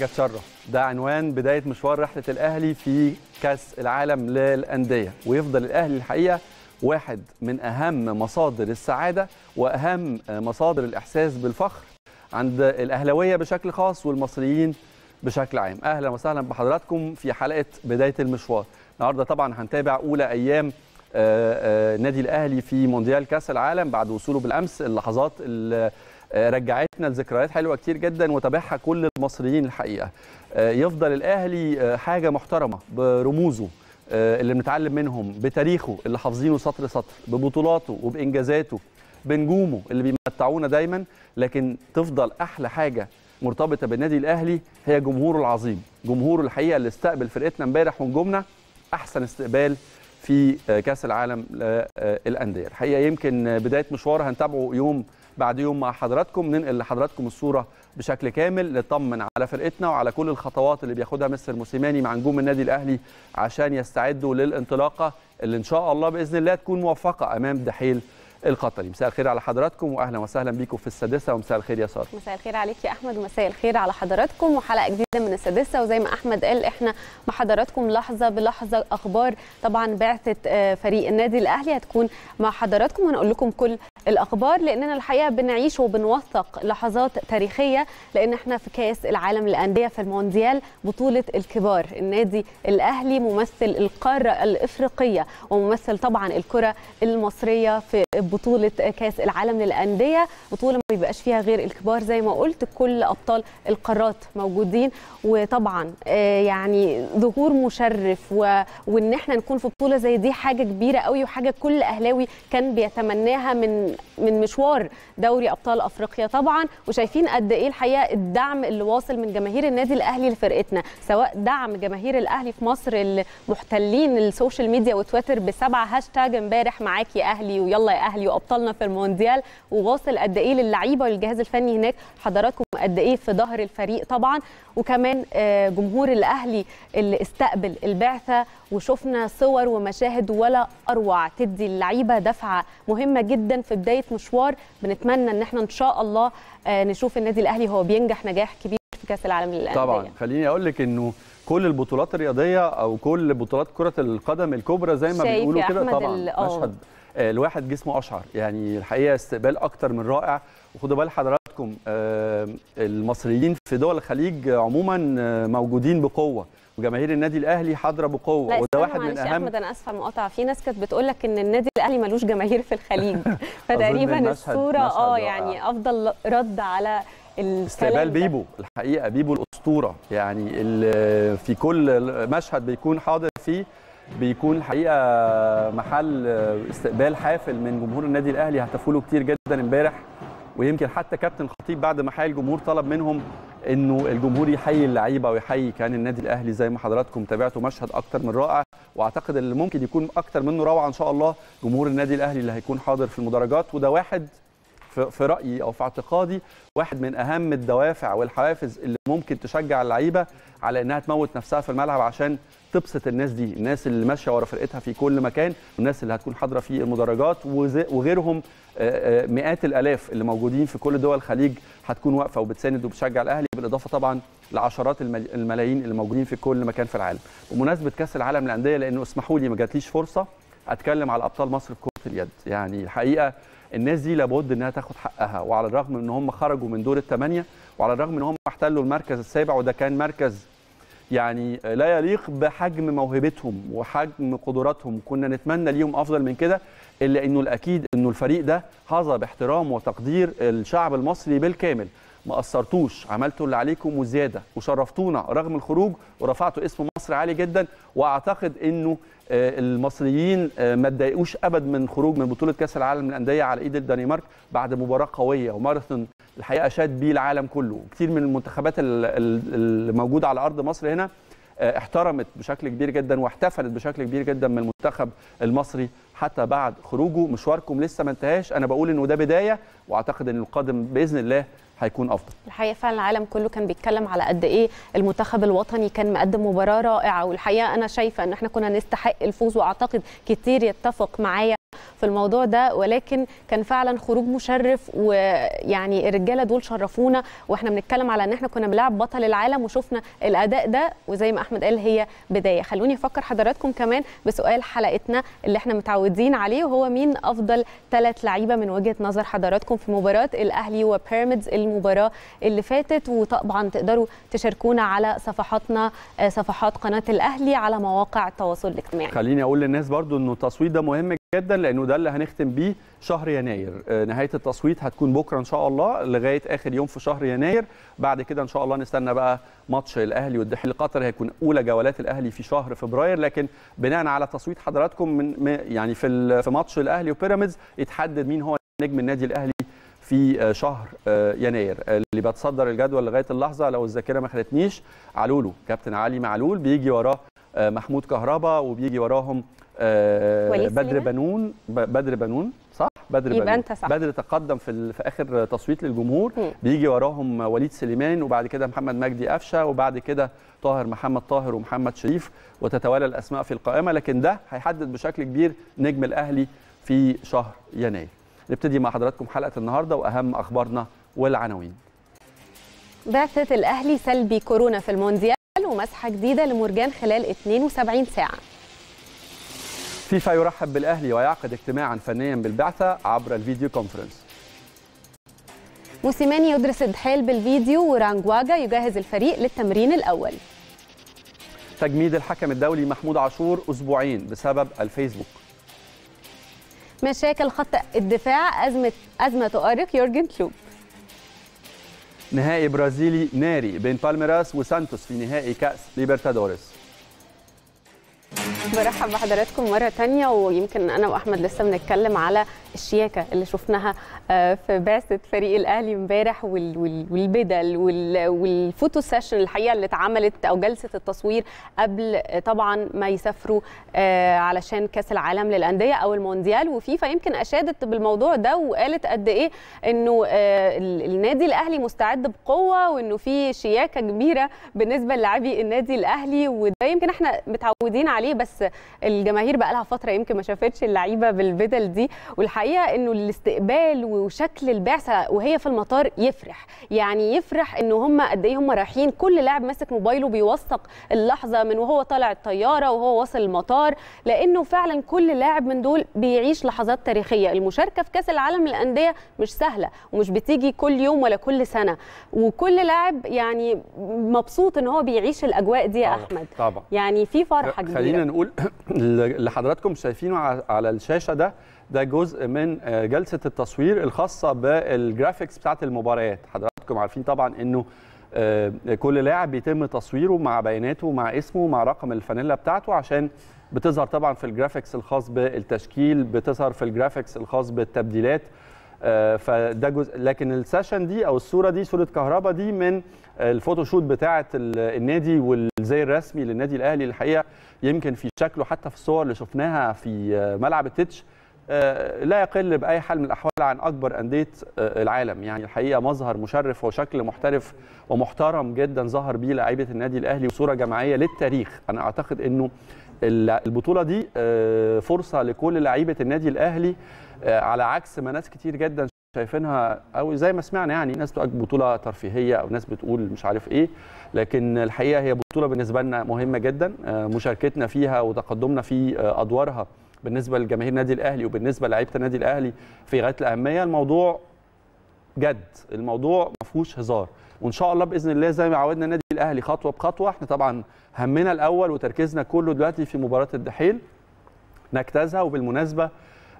حاجة تشرف. ده عنوان بداية مشوار رحلة الأهلي في كأس العالم للأندية. ويفضل الأهلي الحقيقة واحد من أهم مصادر السعادة وأهم مصادر الإحساس بالفخر عند الأهلاوية بشكل خاص والمصريين بشكل عام. أهلا وسهلا بحضراتكم في حلقة بداية المشوار. النهارده طبعا هنتابع أولى أيام نادي الأهلي في مونديال كأس العالم بعد وصوله بالأمس اللحظات اللي رجعتنا لذكريات حلوة كتير جدا وتابعها كل المصريين الحقيقة. يفضل الأهلي حاجة محترمة برموزه اللي بنتعلم منهم بتاريخه اللي حافظينه سطر سطر ببطولاته وبإنجازاته بنجومه اللي بيمتعونا دايما. لكن تفضل أحلى حاجة مرتبطة بالنادي الأهلي هي جمهوره العظيم. جمهوره الحقيقة اللي استقبل فرقتنا امبارح ونجومنا أحسن استقبال في كأس العالم للانديه الحقيقة يمكن بداية مشوار هنتابعه يوم بعد يوم مع حضراتكم ننقل لحضراتكم الصورة بشكل كامل نطمن على فرقتنا وعلى كل الخطوات اللي بياخدها مستر موسيماني مع نجوم النادي الأهلي عشان يستعدوا للانطلاقة اللي إن شاء الله بإذن الله تكون موفقة أمام دحيل القطري مساء الخير على حضراتكم واهلا وسهلا بيكم في السادسة. ومساء الخير يا ساره مساء الخير عليك يا أحمد ومساء الخير على حضراتكم. وحلقة جديدة من السادسة وزي ما أحمد قال إحنا مع حضراتكم لحظة بلحظة أخبار طبعا بعثه فريق النادي الأهلي هتكون مع حضراتكم وهنقول لكم كل الأخبار لأننا الحقيقة بنعيش وبنوثق لحظات تاريخية لأن إحنا في كأس العالم للأندية في المونديال بطولة الكبار. النادي الأهلي ممثل القارة الإفريقية وممثل طبعا الكرة المصرية في بطولة كأس العالم للأندية. بطولة ما بيبقاش فيها غير الكبار زي ما قلت كل أبطال القارات موجودين. وطبعا يعني ظهور مشرف و... وإن إحنا نكون في بطولة زي دي حاجة كبيرة قوي وحاجة كل أهلاوي كان بيتمناها من من مشوار دوري أبطال أفريقيا طبعا. وشايفين قد إيه الحقيقة الدعم اللي واصل من جماهير النادي الأهلي لفرقتنا سواء دعم جماهير الأهلي في مصر اللي محتلين ال social media وتويتر بسبعة هاشتاج امبارح معاك يا أهلي ويلا يا أهلي وابطالنا في المونديال وواصل قد إيه للعيبة والجهاز الفني هناك. حضراتكم قد إيه في ظهر الفريق طبعا. وكمان جمهور الأهلي اللي استقبل البعثة وشفنا صور ومشاهد ولا أروع تدي اللعيبة دفعة مهمة جدا في بداية مشوار. بنتمنى إن إحنا إن شاء الله نشوف النادي الأهلي هو بينجح نجاح كبير في كأس العالم للأندية. طبعا. خليني أقول لك إنه كل البطولات الرياضية أو كل بطولات كرة القدم الكبرى زي ما بيقولوا كده طبعا. مشهد. الواحد جسمه أشعر. يعني الحقيقة استقبال أكتر من رائع. وخدوا بال حضراتكم المصريين في دول الخليج عموما موجودين بقوة. وجماهير النادي الأهلي حاضرة بقوة. وده واحد من أهم أحمد أنا آسفة المقاطعة. في ناس كانت بتقول لك إن النادي الأهلي ملوش جماهير في الخليج. فتقريبا الصورة آه يعني أفضل رد على استقبال بيبو الحقيقة بيبو الأسطورة. يعني في كل مشهد بيكون حاضر فيه بيكون الحقيقة محل استقبال حافل من جمهور النادي الأهلي هتفوا له كتير جدا امبارح. ويمكن حتى كابتن الخطيب بعد ما حي الجمهور طلب منهم إنه الجمهور يحيي اللعيبة ويحيي كان النادي الأهلي زي ما حضراتكم تابعتوا مشهد أكتر من رائع. وأعتقد اللي ممكن يكون أكتر منه روعة إن شاء الله جمهور النادي الأهلي اللي هيكون حاضر في المدرجات. وده واحد في رأيي أو في اعتقادي واحد من أهم الدوافع والحوافز اللي ممكن تشجع اللعيبة على إنها تموت نفسها في الملعب عشان تبسط الناس دي الناس اللي ماشية ورا فرقتها في كل مكان والناس اللي هتكون حاضرة في المدرجات وغيرهم مئات الآلاف اللي موجودين في كل دول الخليج هتكون واقفة وبتساند وبتشجع الأهلي بالإضافة طبعا لعشرات الملايين اللي موجودين في كل مكان في العالم. بمناسبة كأس العالم للأندية لأنه اسمحوا لي ما جاتليش فرصة أتكلم على أبطال مصر في كرة اليد. يعني الحقيقة الناس دي لابد إنها تاخد حقها وعلى الرغم إن هم خرجوا من دور الثمانيه وعلى الرغم إن هم احتلوا المركز السابع وده كان مركز يعني لا يليق بحجم موهبتهم وحجم قدراتهم. كنا نتمنى ليهم أفضل من كده إلا إنه الأكيد إنه الفريق ده حظى باحترام وتقدير الشعب المصري بالكامل. ما قصرتوش عملتوا اللي عليكم وزيادة وشرفتونا رغم الخروج ورفعتوا اسم مصر عالي جدا وأعتقد إنه المصريين ما اتضايقوش ابدا من خروج من بطولة كأس العالم للأندية على إيد الدنمارك بعد مباراة قوية وماراثون الحقيقة شاد بيه العالم كله. كتير من المنتخبات اللي موجودة على أرض مصر هنا احترمت بشكل كبير جدا واحتفلت بشكل كبير جدا من المنتخب المصري حتى بعد خروجه. مشواركم لسه ما انتهاش. أنا بقول إنه ده بداية وأعتقد إن القادم بإذن الله هيكون أفضل. الحقيقة فعلا العالم كله كان بيتكلم على قد إيه المنتخب الوطني كان مقدم مباراة رائعة والحقيقة أنا شايفة إن إحنا كنا نستحق الفوز وأعتقد كتير يتفق معايا في الموضوع ده ولكن كان فعلا خروج مشرف ويعني الرجالة دول شرفونا وإحنا بنتكلم على إن إحنا كنا بنلعب بطل العالم وشفنا الأداء ده وزي ما أحمد قال هي بداية. خلوني أفكر حضراتكم كمان بسؤال حلقتنا اللي إحنا متعودين عليه وهو مين أفضل ثلاث لعيبة من وجهة نظر حضراتكم في مباراة الأهلي وبيراميدز المباراة اللي فاتت وطبعا تقدروا تشاركونا على صفحاتنا صفحات قناة الأهلي على مواقع التواصل الاجتماعي. خليني أقول للناس برضو إنه التصويت ده مهم جدا لأنه ده اللي هنختم بيه شهر يناير. نهاية التصويت هتكون بكرة إن شاء الله لغاية آخر يوم في شهر يناير. بعد كده إن شاء الله نستنى بقى ماتش الأهلي والدحيل القطري هيكون أولى جولات الأهلي في شهر فبراير. لكن بناء على تصويت حضراتكم من يعني في في ماتش الأهلي وبيراميدز يتحدد مين هو نجم النادي الأهلي في شهر يناير. اللي بتصدر الجدول لغاية اللحظة لو الذاكرة ما خدتنيش علولو. كابتن علي معلول بيجي وراه محمود كهربا وبيجي وراهم بدر بنون. بدر بنون صح؟ بدر يبقى بنون. انت صح. بدر تقدم في في آخر تصويت للجمهور. م. بيجي وراهم وليد سليمان وبعد كده محمد مجدي قفشة وبعد كده طاهر محمد طاهر ومحمد شريف وتتوالى الأسماء في القائمة. لكن ده هيحدد بشكل كبير نجم الأهلي في شهر يناير. نبتدي مع حضراتكم حلقة النهارده وأهم أخبارنا والعناوين. بعثة الأهلي سلبي كورونا في المونديال ومسحة جديدة لمرجان خلال 72 ساعة. فيفا يرحب بالأهلي ويعقد اجتماعا فنيا بالبعثة عبر ال video conference. موسيماني يدرس الدحيل بالفيديو وكافين جواجوا يجهز الفريق للتمرين الأول. تجميد الحكم الدولي محمود عاشور أسبوعين بسبب الفيسبوك. مشاكل خط الدفاع أزمة أزمة تؤرق يورجن كلوب. نهائي برازيلي ناري بين بالميراس وسانتوس في نهائي كأس ليبرتادوريس. برحب بحضراتكم مرة تانية ويمكن أنا وأحمد لسه بنتكلم على الشياكة اللي شفناها في بعثة فريق الأهلي امبارح والبدل وال photo session الحقيقة اللي اتعملت أو جلسة التصوير قبل طبعا ما يسافروا علشان كأس العالم للأندية أو المونديال. وفيفا يمكن أشادت بالموضوع ده وقالت قد إيه إنه النادي الأهلي مستعد بقوة وإنه في شياكة كبيرة بالنسبة للاعبي النادي الأهلي. وده يمكن إحنا متعودين عليه بس الجماهير بقى لها فترة يمكن ما شافتش اللعيبة بالبدل دي والحقيقة الحقيقة إنه الاستقبال وشكل البعثة وهي في المطار يفرح. يعني يفرح ان هم قد إيه هم رايحين كل لاعب ماسك موبايله بيوثق اللحظة من وهو طالع الطيارة وهو واصل المطار لإنه فعلا كل لاعب من دول بيعيش لحظات تاريخية. المشاركة في كأس العالم للأندية مش سهلة ومش بتيجي كل يوم ولا كل سنة. وكل لاعب يعني مبسوط إن هو بيعيش الأجواء دي يا أحمد. طبعا. يعني في فرحة كبيرة. خلينا نقول اللي حضراتكم شايفينه على الشاشة ده ده جزء من جلسة التصوير الخاصة بالجرافيكس بتاعه المباريات. حضراتكم عارفين طبعا إنه كل لاعب بيتم تصويره مع بياناته مع اسمه مع رقم الفانيلا بتاعته عشان بتظهر طبعا في ال graphics الخاص بالتشكيل بتظهر في ال graphics الخاص بالتبديلات. فده جزء. لكن ال session دي أو الصورة دي صورة كهربا دي من ال photoshoot بتاعة النادي والزي الرسمي للنادي الأهلي الحقيقة. يمكن في شكله حتى في الصور اللي شفناها في ملعب التتش. لا يقل بأي حال من الأحوال عن أكبر أندية العالم. يعني الحقيقة مظهر مشرف وشكل محترف ومحترم جدا ظهر بيه لاعيبه النادي الأهلي وصورة جماعية للتاريخ. أنا أعتقد إنه البطولة دي فرصة لكل لعيبة النادي الأهلي على عكس ما ناس كتير جدا شايفينها أو زي ما سمعنا يعني ناس بتقول بطولة ترفيهية أو ناس بتقول مش عارف إيه. لكن الحقيقة هي بطولة بالنسبة لنا مهمة جدا مشاركتنا فيها وتقدمنا في أدوارها بالنسبة لجماهير النادي الأهلي وبالنسبة لعيبه النادي الأهلي في غاية الأهمية الموضوع جد الموضوع ما فيهوش هزار. وإن شاء الله بإذن الله زي ما عودنا النادي الأهلي خطوة بخطوة إحنا طبعا همنا الأول وتركيزنا كله دلوقتي في مباراة الدحيل نجتازها. وبالمناسبة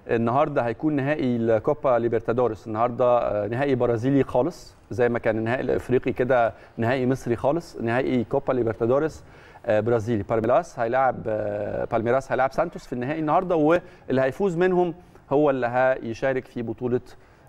النهارده هيكون نهائي الكوبا ليبرتادوريس النهارده نهائي برازيلي خالص زي ما كان النهائي الإفريقي كده نهائي مصري خالص نهائي كوبا ليبرتادوريس برازيلي. بالميراس هيلاعب بالميراس هيلاعب سانتوس في النهائي النهارده واللي هيفوز منهم هو اللي هيشارك في بطولة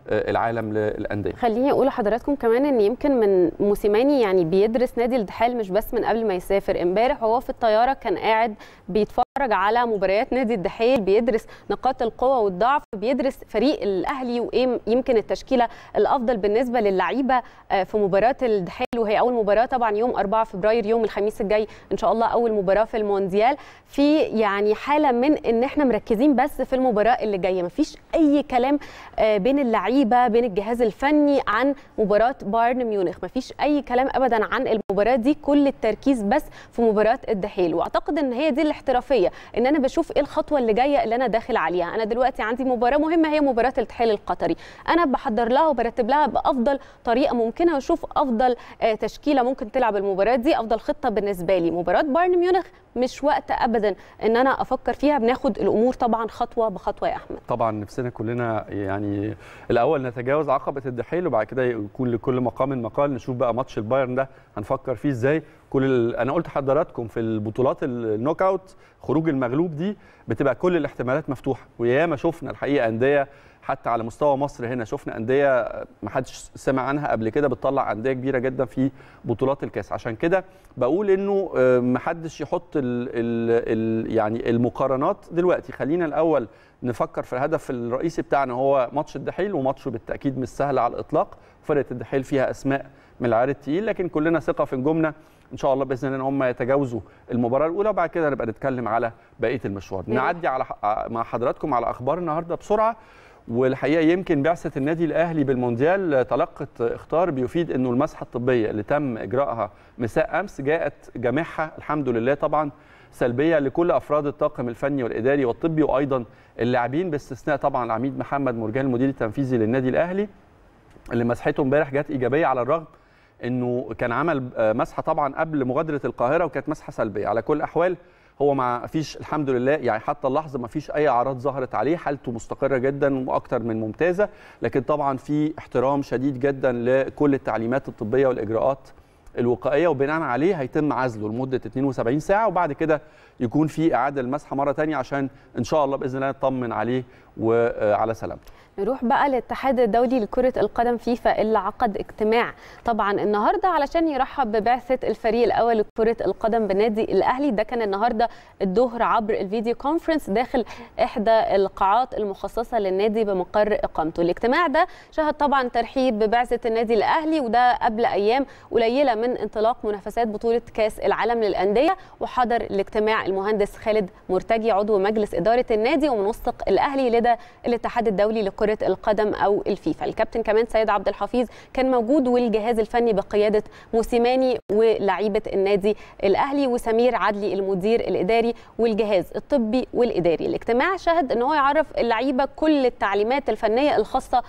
العالم للأندية. خليني أقول لحضراتكم كمان إن يمكن من موسيماني يعني بيدرس نادي الدحيل مش بس من قبل ما يسافر. امبارح وهو في الطيارة كان قاعد بيتفرج بيتفرج على مباريات نادي الدحيل بيدرس نقاط القوة والضعف بيدرس فريق الأهلي وإيه يمكن التشكيلة الأفضل بالنسبة للعيبة في مباراة الدحيل وهي أول مباراة طبعا يوم 4 فبراير يوم الخميس الجاي إن شاء الله أول مباراة في المونديال. في يعني حالة من إن إحنا مركزين بس في المباراة اللي جاية مفيش أي كلام بين اللعيبة بين الجهاز الفني عن مباراة بايرن ميونخ مفيش أي كلام ابدا عن المباراة دي كل التركيز بس في مباراة الدحيل وأعتقد إن هي دي الاحترافية. إن أنا بشوف إيه الخطوة اللي جاية اللي أنا داخل عليها. أنا دلوقتي عندي مباراة مهمة هي مباراة التحيل القطري. أنا بحضر لها وبرتب لها بأفضل طريقة ممكنة وأشوف أفضل تشكيلة ممكن تلعب المباراة دي أفضل خطة بالنسبة لي. مباراة بايرن ميونخ مش وقت ابدا إن أنا أفكر فيها بناخد الأمور طبعا خطوة بخطوة يا أحمد. طبعا نفسنا كلنا يعني الأول نتجاوز عقبة الدحيل وبعد كده يكون لكل مقام مقال. نشوف بقى ماتش البايرن ده هنفكر فيه إزاي. كل ال... أنا قلت لحضراتكم في البطولات ال knockout خروج المغلوب دي بتبقى كل الاحتمالات مفتوحة. وياما شفنا الحقيقة أندية حتى على مستوى مصر هنا. شفنا أندية ما حدش سمع عنها قبل كده بتطلع أندية كبيرة جدا في بطولات الكاس. عشان كده بقول إنه ما حدش يحط ال ال ال يعني المقارنات دلوقتي. خلينا الأول نفكر في الهدف الرئيسي بتاعنا هو ماتش الدحيل وماتشه بالتأكيد مش سهل على الإطلاق. فرقة الدحيل فيها أسماء من العيار التقيل لكن كلنا ثقة في نجومنا. إن شاء الله بإذن الله ان هم يتجاوزوا المباراة الأولى وبعد كده نبقى نتكلم على بقية المشوار. نعدي على مع حضراتكم على أخبار النهارده بسرعة. والحقيقة يمكن بعثة النادي الأهلي بالمونديال تلقت اختار بيفيد إنه المسحة الطبية اللي تم إجراءها مساء أمس جاءت جامعها الحمد لله طبعا سلبية لكل أفراد الطاقم الفني والإداري والطبي وأيضا اللاعبين باستثناء طبعا العميد محمد مرجان المدير التنفيذي للنادي الأهلي اللي مسحته امبارح جت إيجابية على الرغم إنه كان عمل مسحة طبعا قبل مغادرة القاهرة وكانت مسحة سلبية. على كل الاحوال هو ما فيش الحمد لله يعني حتى اللحظة ما فيش أي أعراض ظهرت عليه حالته مستقرة جدا وأكثر من ممتازة. لكن طبعا في احترام شديد جدا لكل التعليمات الطبية والإجراءات الوقائية وبناء عليه هيتم عزله لمدة 72 ساعة وبعد كده يكون في إعادة المسحة مرة ثانية عشان إن شاء الله بإذن الله نطمن عليه وعلى سلامته. نروح بقى للاتحاد الدولي لكرة القدم فيفا اللي عقد اجتماع. طبعا النهارده علشان يرحب ببعثة الفريق الأول لكرة القدم بالنادي الأهلي ده كان النهارده الظهر عبر الفيديو كونفرنس داخل إحدى القاعات المخصصة للنادي بمقر إقامته الاجتماع ده شهد طبعا ترحيب ببعثة النادي الأهلي وده قبل أيام قليلة من انطلاق منافسات بطولة كأس العالم للأندية وحضر الاجتماع المهندس خالد مرتجي عضو مجلس إدارة النادي ومنسق الأهلي لدى الاتحاد الدولي لكرة كرة القدم أو الفيفا. الكابتن كمان سيد عبد الحفيظ كان موجود والجهاز الفني بقيادة موسيماني ولاعيبة النادي الأهلي وسمير عدلي المدير الإداري والجهاز الطبي والإداري. الاجتماع شهد أن هو يعرف اللعيبة كل التعليمات الفنية الخاصة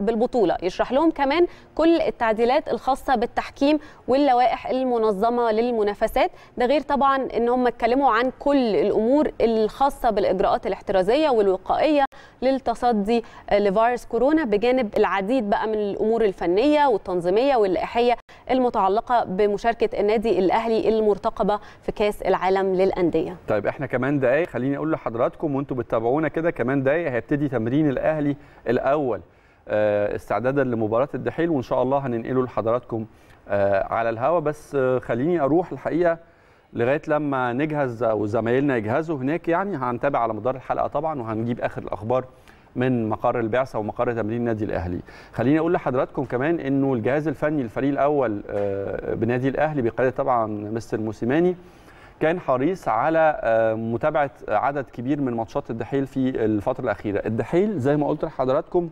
بالبطولة. يشرح لهم كمان كل التعديلات الخاصة بالتحكيم واللوائح المنظمة للمنافسات. ده غير طبعا أن هم اتكلموا عن كل الأمور الخاصة بالإجراءات الاحترازية والوقائية للتصدي لفيروس كورونا بجانب العديد بقى من الأمور الفنية والتنظيمية واللائحية المتعلقة بمشاركة النادي الأهلي المرتقبة في كأس العالم للأندية. طيب إحنا كمان دقايق خليني أقول لحضراتكم وأنتم بتتابعونا كده كمان دقايق هيبتدي تمرين الأهلي الأول استعدادا لمباراة الدحيل وإن شاء الله هننقله لحضراتكم على الهوا بس خليني أروح الحقيقة لغاية لما نجهز وزمايلنا يجهزوا هناك يعني هنتابع على مدار الحلقة طبعا وهنجيب آخر الأخبار من مقر البعثة ومقر تمرين النادي الأهلي. خليني أقول لحضراتكم كمان إنه الجهاز الفني الفريق الأول بنادي الأهلي بقيادة طبعا مستر موسيماني كان حريص على متابعة عدد كبير من ماتشات الدحيل في الفترة الأخيرة. الدحيل زي ما قلت لحضراتكم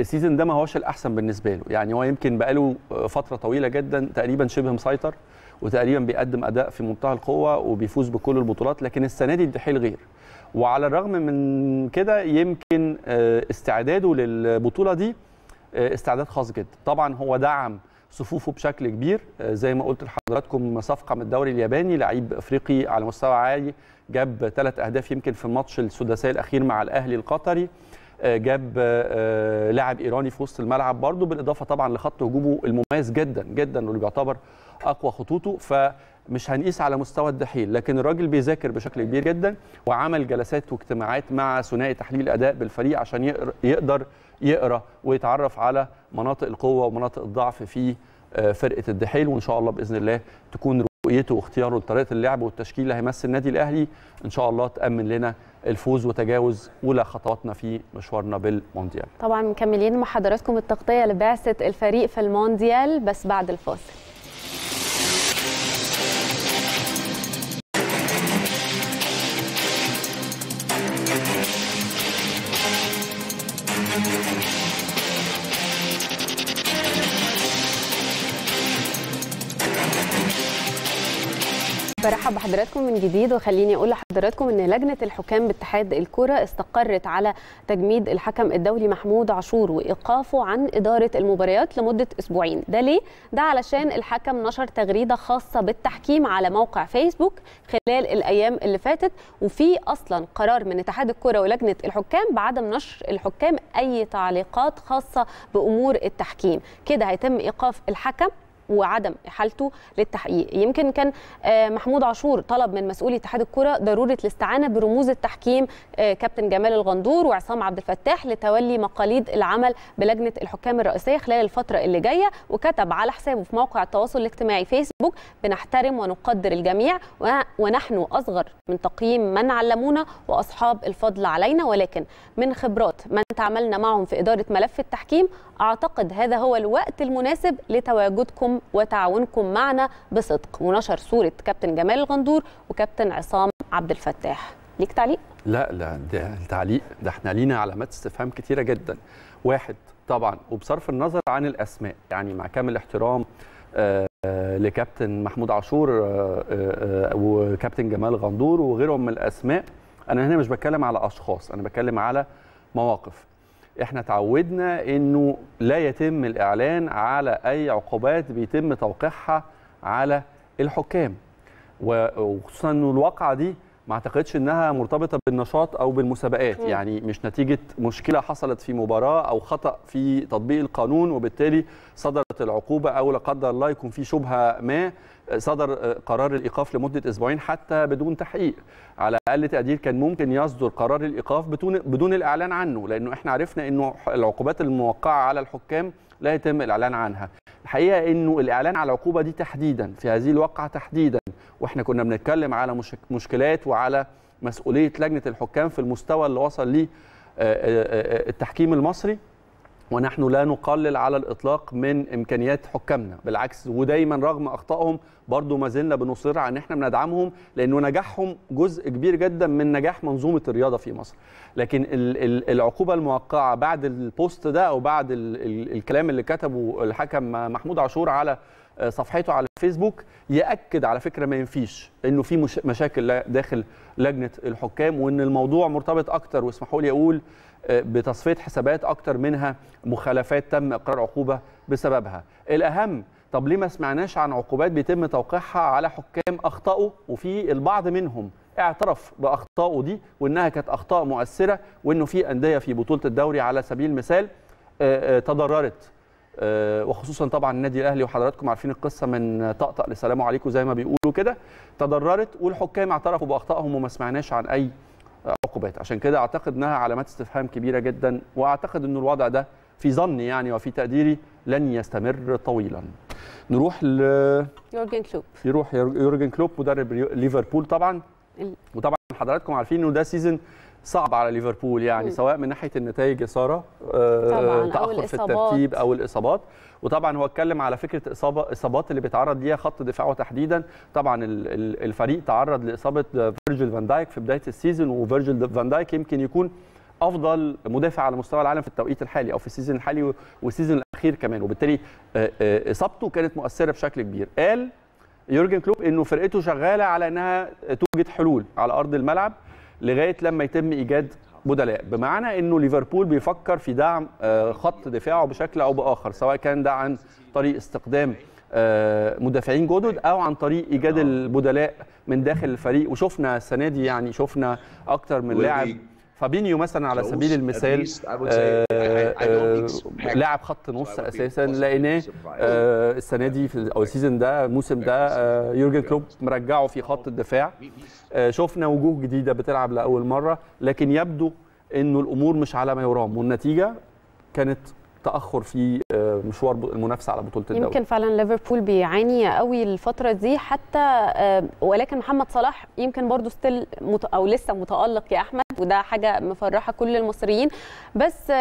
السيزون ده ما هوش الأحسن بالنسبة له، يعني هو يمكن بقاله فترة طويلة جدا تقريبا شبه مسيطر وتقريبا بيقدم أداء في منتهى القوة وبيفوز بكل البطولات لكن السنة دي الدحيل غير. وعلى الرغم من كده يمكن استعداده للبطولة دي استعداد خاص جدا طبعا هو دعم صفوفه بشكل كبير زي ما قلت لحضراتكم صفقة من الدوري الياباني لعيب إفريقي على مستوى عالي جاب ثلاث أهداف يمكن في الماتش السداسي الأخير مع الأهلي القطري جاب لاعب إيراني في وسط الملعب برضه بالإضافة طبعا لخط هجومه المميز جدا جدا واللي بيعتبر أقوى خطوطه فمش هنقيس على مستوى الدحيل. لكن الراجل بيذاكر بشكل كبير جدا وعمل جلسات واجتماعات مع ثنائي تحليل اداء بالفريق عشان يقدر يقرأ ويتعرف على مناطق القوة ومناطق الضعف في فرقة الدحيل. وإن شاء الله بإذن الله تكون رؤيته واختياره لطريقة اللعب والتشكيل اللي هيمثل النادي الأهلي. إن شاء الله تأمن لنا الفوز وتجاوز اولى خطواتنا في مشوارنا بالمونديال. طبعا مكملين مع حضراتكم التغطية لبعثة الفريق في المونديال بس بعد الفاصل. برحب بحضراتكم من جديد وخليني أقول لحضراتكم إن لجنة الحكام باتحاد الكرة استقرت على تجميد الحكم الدولي محمود عاشور وإيقافه عن إدارة المباريات لمدة أسبوعين. ده ليه؟ ده علشان الحكم نشر تغريدة خاصة بالتحكيم على موقع فيسبوك خلال الأيام اللي فاتت وفي أصلا قرار من اتحاد الكرة ولجنة الحكام بعدم نشر الحكام أي تعليقات خاصة بأمور التحكيم. كده هيتم إيقاف الحكم وعدم إحالته للتحقيق. يمكن كان محمود عاشور طلب من مسؤولي اتحاد الكرة ضرورة الاستعانة برموز التحكيم كابتن جمال الغندور وعصام عبد الفتاح لتولي مقاليد العمل بلجنة الحكام الرئيسية خلال الفترة اللي جاية وكتب على حسابه في موقع التواصل الاجتماعي فيسبوك بنحترم ونقدر الجميع ونحن أصغر من تقييم من علمونا وأصحاب الفضل علينا ولكن من خبرات من تعاملنا معهم في إدارة ملف التحكيم أعتقد هذا هو الوقت المناسب لتواجدكم وتعاونكم معنا بصدق. ونشر صورة كابتن جمال الغندور وكابتن عصام عبد الفتاح. ليك تعليق؟ لا لا ده التعليق ده إحنا لينا علامات استفهام كتيرة جدا. واحد طبعا وبصرف النظر عن الأسماء يعني مع كامل الاحترام آه لكابتن محمود عاشور آه آه وكابتن جمال غندور وغيرهم من الأسماء. أنا هنا مش بتكلم على أشخاص أنا بتكلم على مواقف. إحنا تعودنا انه لا يتم الاعلان على اي عقوبات بيتم توقيعها على الحكام. وخصوصا إنه الواقعة دي ما اعتقدش انها مرتبطة بالنشاط أو بالمسابقات م. يعني مش نتيجة مشكلة حصلت في مباراة أو خطأ في تطبيق القانون وبالتالي صدرت العقوبة أو لا قدر الله يكون في شبهة ما صدر قرار الايقاف لمدة أسبوعين حتى بدون تحقيق على أقل تقدير كان ممكن يصدر قرار الايقاف بدون بدون الاعلان عنه لأنه إحنا عرفنا انه العقوبات الموقعة على الحكام لا يتم الإعلان عنها. الحقيقة إنه الإعلان على العقوبة دي تحديدا في هذه الواقعة تحديدا وإحنا كنا بنتكلم على مش مشكلات وعلى مسؤولية لجنة الحكام في المستوى اللي وصل ليه التحكيم المصري. ونحن لا نقلل على الإطلاق من إمكانيات حكامنا بالعكس ودايما رغم أخطائهم برضو ما زلنا بنصر على إن إحنا بندعمهم لأنه نجاحهم جزء كبير جدا من نجاح منظومة الرياضة في مصر. لكن العقوبة الموقعة بعد البوست ده أو بعد ال ال الكلام اللي كتبه الحكم محمود عاشور على صفحته على الفيسبوك يأكد على فكرة ما ينفيش إنه في مش مشاكل داخل لجنة الحكام وإن الموضوع مرتبط أكتر واسمحوا لي أقول بتصفية حسابات أكتر منها مخالفات تم إقرار عقوبة بسببها. الأهم طب ليه ما سمعناش عن عقوبات بيتم توقيعها على حكام أخطأوا وفي البعض منهم اعترف بأخطائه دي وإنها كانت أخطاء مؤثرة وإنه في أندية في بطولة الدوري على سبيل المثال تضررت. وخصوصا طبعا النادي الأهلي وحضراتكم عارفين القصة من طقطق لسلام عليكم زي ما بيقولوا كده. تضررت والحكام اعترفوا بأخطائهم وما سمعناش عن أي عقوبات. عشان كده أعتقد إنها علامات استفهام كبيرة جدا وأعتقد إن الوضع ده في ظني يعني وفي تقديري لن يستمر طويلا. نروح ل يورجن كلوب. يروح يورجن كلوب مدرب ليفربول طبعا. وطبعا حضراتكم عارفين إنه ده season صعب على ليفربول يعني م. سواء من ناحية النتائج اثاره طبعا تأخر أو في الترتيب أو الإصابات. وطبعا هو اتكلم على فكرة اصابه إصابات اللي بيتعرض ليها خط دفاعه تحديدا طبعا الفريق تعرض لإصابة فيرجيل فان دايك في بداية ال season وفيرجيل فان دايك يمكن يكون أفضل مدافع على مستوى العالم في التوقيت الحالي أو في ال season الحالي وال season الأخير كمان. وبالتالي إصابته كانت مؤثرة بشكل كبير. قال يورجن كلوب إنه فرقته شغالة على إنها توجد حلول على أرض الملعب. لغاية لما يتم إيجاد بدلاء. بمعنى إنه ليفربول بيفكر في دعم خط دفاعه بشكل أو بآخر سواء كان ده عن طريق استخدام مدافعين جدد أو عن طريق إيجاد البدلاء من داخل الفريق. وشفنا السنة دي يعني شفنا أكتر من لاعب فابينيو مثلا على سبيل المثال آه آه لاعب خط نص أساسا لقيناه آه السنة دي في أو ال season ده الموسم ده يورجن كلوب مرجعه في خط الدفاع. شفنا وجوه جديدة بتلعب لأول مرة لكن يبدو إنه الأمور مش على ما يرام والنتيجة كانت تأخر في مشوار المنافسة على بطولة الدوري. يمكن فعلا ليفربول بيعاني قوي الفترة دي حتى ولكن محمد صلاح يمكن برضو still مت... أو لسه متألق يا أحمد. وده حاجة مفرحة كل المصريين. بس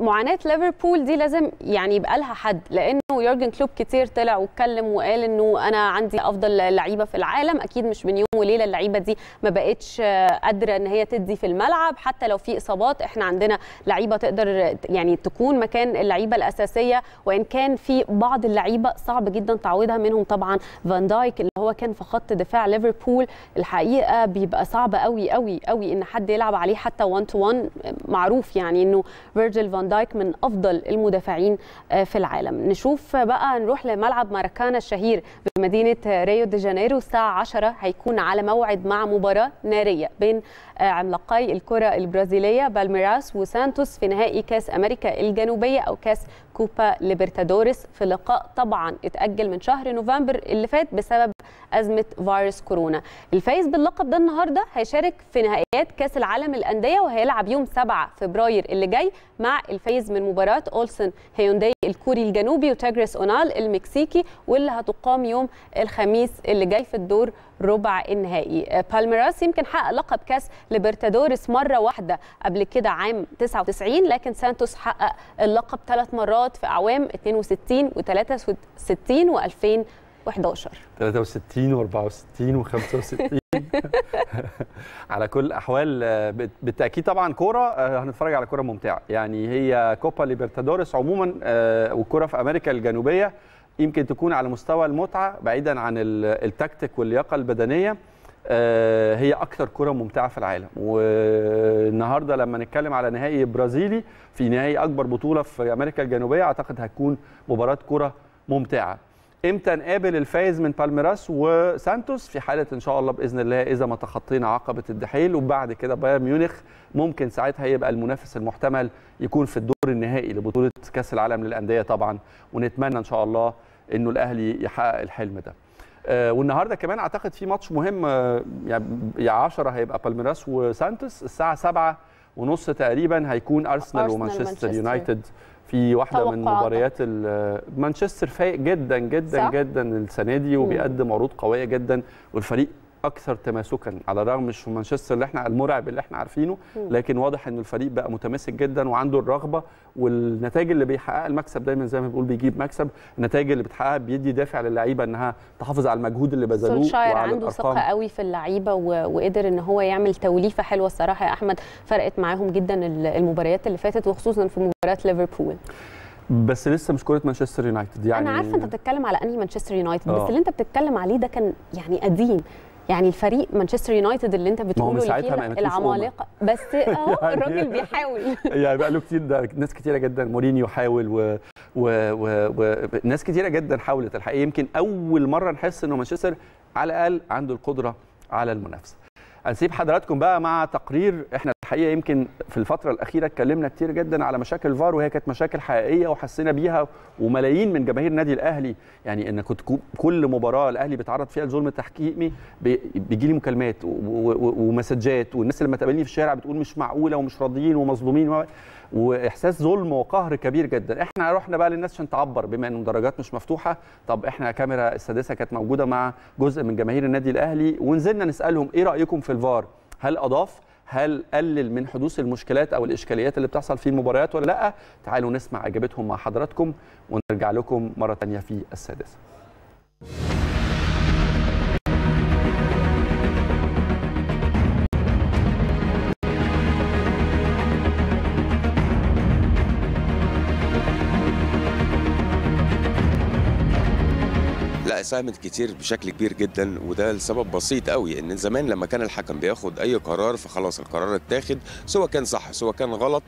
معاناة ليفربول دي لازم يعني يبقى لها حد لأنه يورجن كلوب كتير طلع واتكلم وقال إنه أنا عندي أفضل لعيبة في العالم. أكيد مش من يوم وليلة اللعيبة دي ما بقتش قادرة إن هي تدي في الملعب. حتى لو في إصابات إحنا عندنا لعيبة تقدر يعني تكون مكان اللعيبة الأساسية. وإن كان في بعض اللعيبة صعب جدا تعويضها منهم طبعا فان دايك اللي هو كان في خط دفاع ليفربول. الحقيقة بيبقى صعب قوي قوي قوي إن حد يلعب عليه حتى 1 to 1 معروف يعني إنه فيرجيل فان دايك من أفضل المدافعين في العالم. نشوف بقى نروح لملعب ماراكانا الشهير بمدينة ريو دي جانيرو. الساعة 10 هيكون على موعد مع مباراة نارية بين عملاقي الكرة البرازيلية بالميراس وسانتوس في نهائي كأس أمريكا الجنوبية أو كأس كوبا ليبرتادوريس في لقاء طبعا اتأجل من شهر نوفمبر اللي فات بسبب أزمة فيروس كورونا. الفايز باللقب ده النهارده هيشارك في نهائيات كأس العالم للأندية وهيلعب يوم 7 فبراير اللي جاي مع الفايز من مباراة أولسن هيونداي الكوري الجنوبي وتيجريس أونال المكسيكي واللي هتقام يوم الخميس اللي جاي في الدور ربع النهائي. بالميراس يمكن حقق لقب كاس ليبرتادوريس مرة واحدة قبل كده عام 99 لكن سانتوس حقق اللقب ثلاث مرات في أعوام 62 و63 و2011 63 و64 و65 على كل الأحوال بالتأكيد طبعا كورة هنتفرج على كورة ممتعة. يعني هي كوبا ليبرتادوريس عموما والكورة في أمريكا الجنوبية. يمكن تكون على مستوى المتعة بعيدا عن التكتيك واللياقة البدنية هي أكثر كرة ممتعة في العالم. والنهاردة لما نتكلم على نهائي برازيلي في نهائي أكبر بطولة في أمريكا الجنوبية أعتقد هتكون مباراة كرة ممتعة. إمتى نقابل الفايز من بالميراس وسانتوس؟ في حالة إن شاء الله بإذن الله إذا ما تخطينا عقبة الدحيل. وبعد كده بايرن ميونخ ممكن ساعتها يبقى المنافس المحتمل يكون في الدور النهائي لبطولة كأس العالم للأندية طبعا. ونتمنى إن شاء الله إنه الأهلي يحقق الحلم ده. آه والنهاردة كمان أعتقد في ماتش مهم آه يعني 10 هيبقى بالميراس وسانتوس. الساعة 7 ونص تقريبا هيكون أرسنال ومانشستر. يونايتد. في واحدة توقعات. من مباريات مانشستر فايق جدا جدا صح؟ جدا السنة دي وبيقدم عروض قوية جدا والفريق أكثر تماسكا على الرغم مش في مانشستر اللي إحنا المرعب اللي إحنا عارفينه لكن واضح إن الفريق بقى متماسك جدا وعنده الرغبة والنتائج اللي بيحققها المكسب دايما زي ما بنقول بيجيب مكسب النتائج اللي بتحققها بيدي دافع للعيبة إنها تحافظ على المجهود اللي بذلوه سولشاير عنده ثقة قوي في اللعيبة. وقدر إن هو يعمل توليفة حلوة الصراحة يا أحمد فرقت معاهم جدا المباريات اللي فاتت وخصوصا في مباراة ليفربول. بس لسه مش كرة مانشستر يونايتد يعني أنا عارفة أنت بتتكلم على أنهي مانشستر يونايتد بس اللي أنت بتتكلم عليه ده كان يعني قديم. يعني الفيفريق مانشستر يونايتد اللي انت بتقوله ساعتها العمالقة. بس اهو يعني الراجل بيحاول. يعني بقى له كتير ده ناس كتيرة جدا مورينيو حاول و... و... و... و... ناس كتيرة جدا حاولت الحقيقة. يمكن أول مرة نحس إنه مانشستر على الأقل عنده القدرة على المنافسة. هنسيب حضراتكم بقى مع تقرير إحنا الحقيقة يمكن في الفترة الأخيرة اتكلمنا كتير جدا على مشاكل الفار وهي كانت مشاكل حقيقية وحسينا بيها وملايين من جماهير النادي الأهلي. يعني إن كنت كل مباراة الأهلي بيتعرض فيها لظلم تحكيمي بيجي لي مكالمات ومسجات والناس لما تقابلني في الشارع بتقول مش معقولة ومش راضيين ومظلومين وإحساس ظلم وقهر كبير جدا. إحنا رحنا بقى للناس عشان تعبر بما ان المدرجات مش مفتوحة. طب إحنا كاميرا السادسة كانت موجودة مع جزء من جماهير النادي الأهلي ونزلنا نسألهم إيه رأيكم في الفار؟ هل أضاف؟ هل قلل من حدوث المشكلات أو الإشكاليات اللي بتحصل في المباريات ولا لأ؟ تعالوا نسمع إجابتهم مع حضراتكم ونرجع لكم مرة ثانية في السادسة. ساهمت كتير بشكل كبير جدا وده لسبب بسيط قوي إن زمان لما كان الحكم بياخد أي قرار فخلاص القرار اتاخد سواء كان صح سواء كان غلط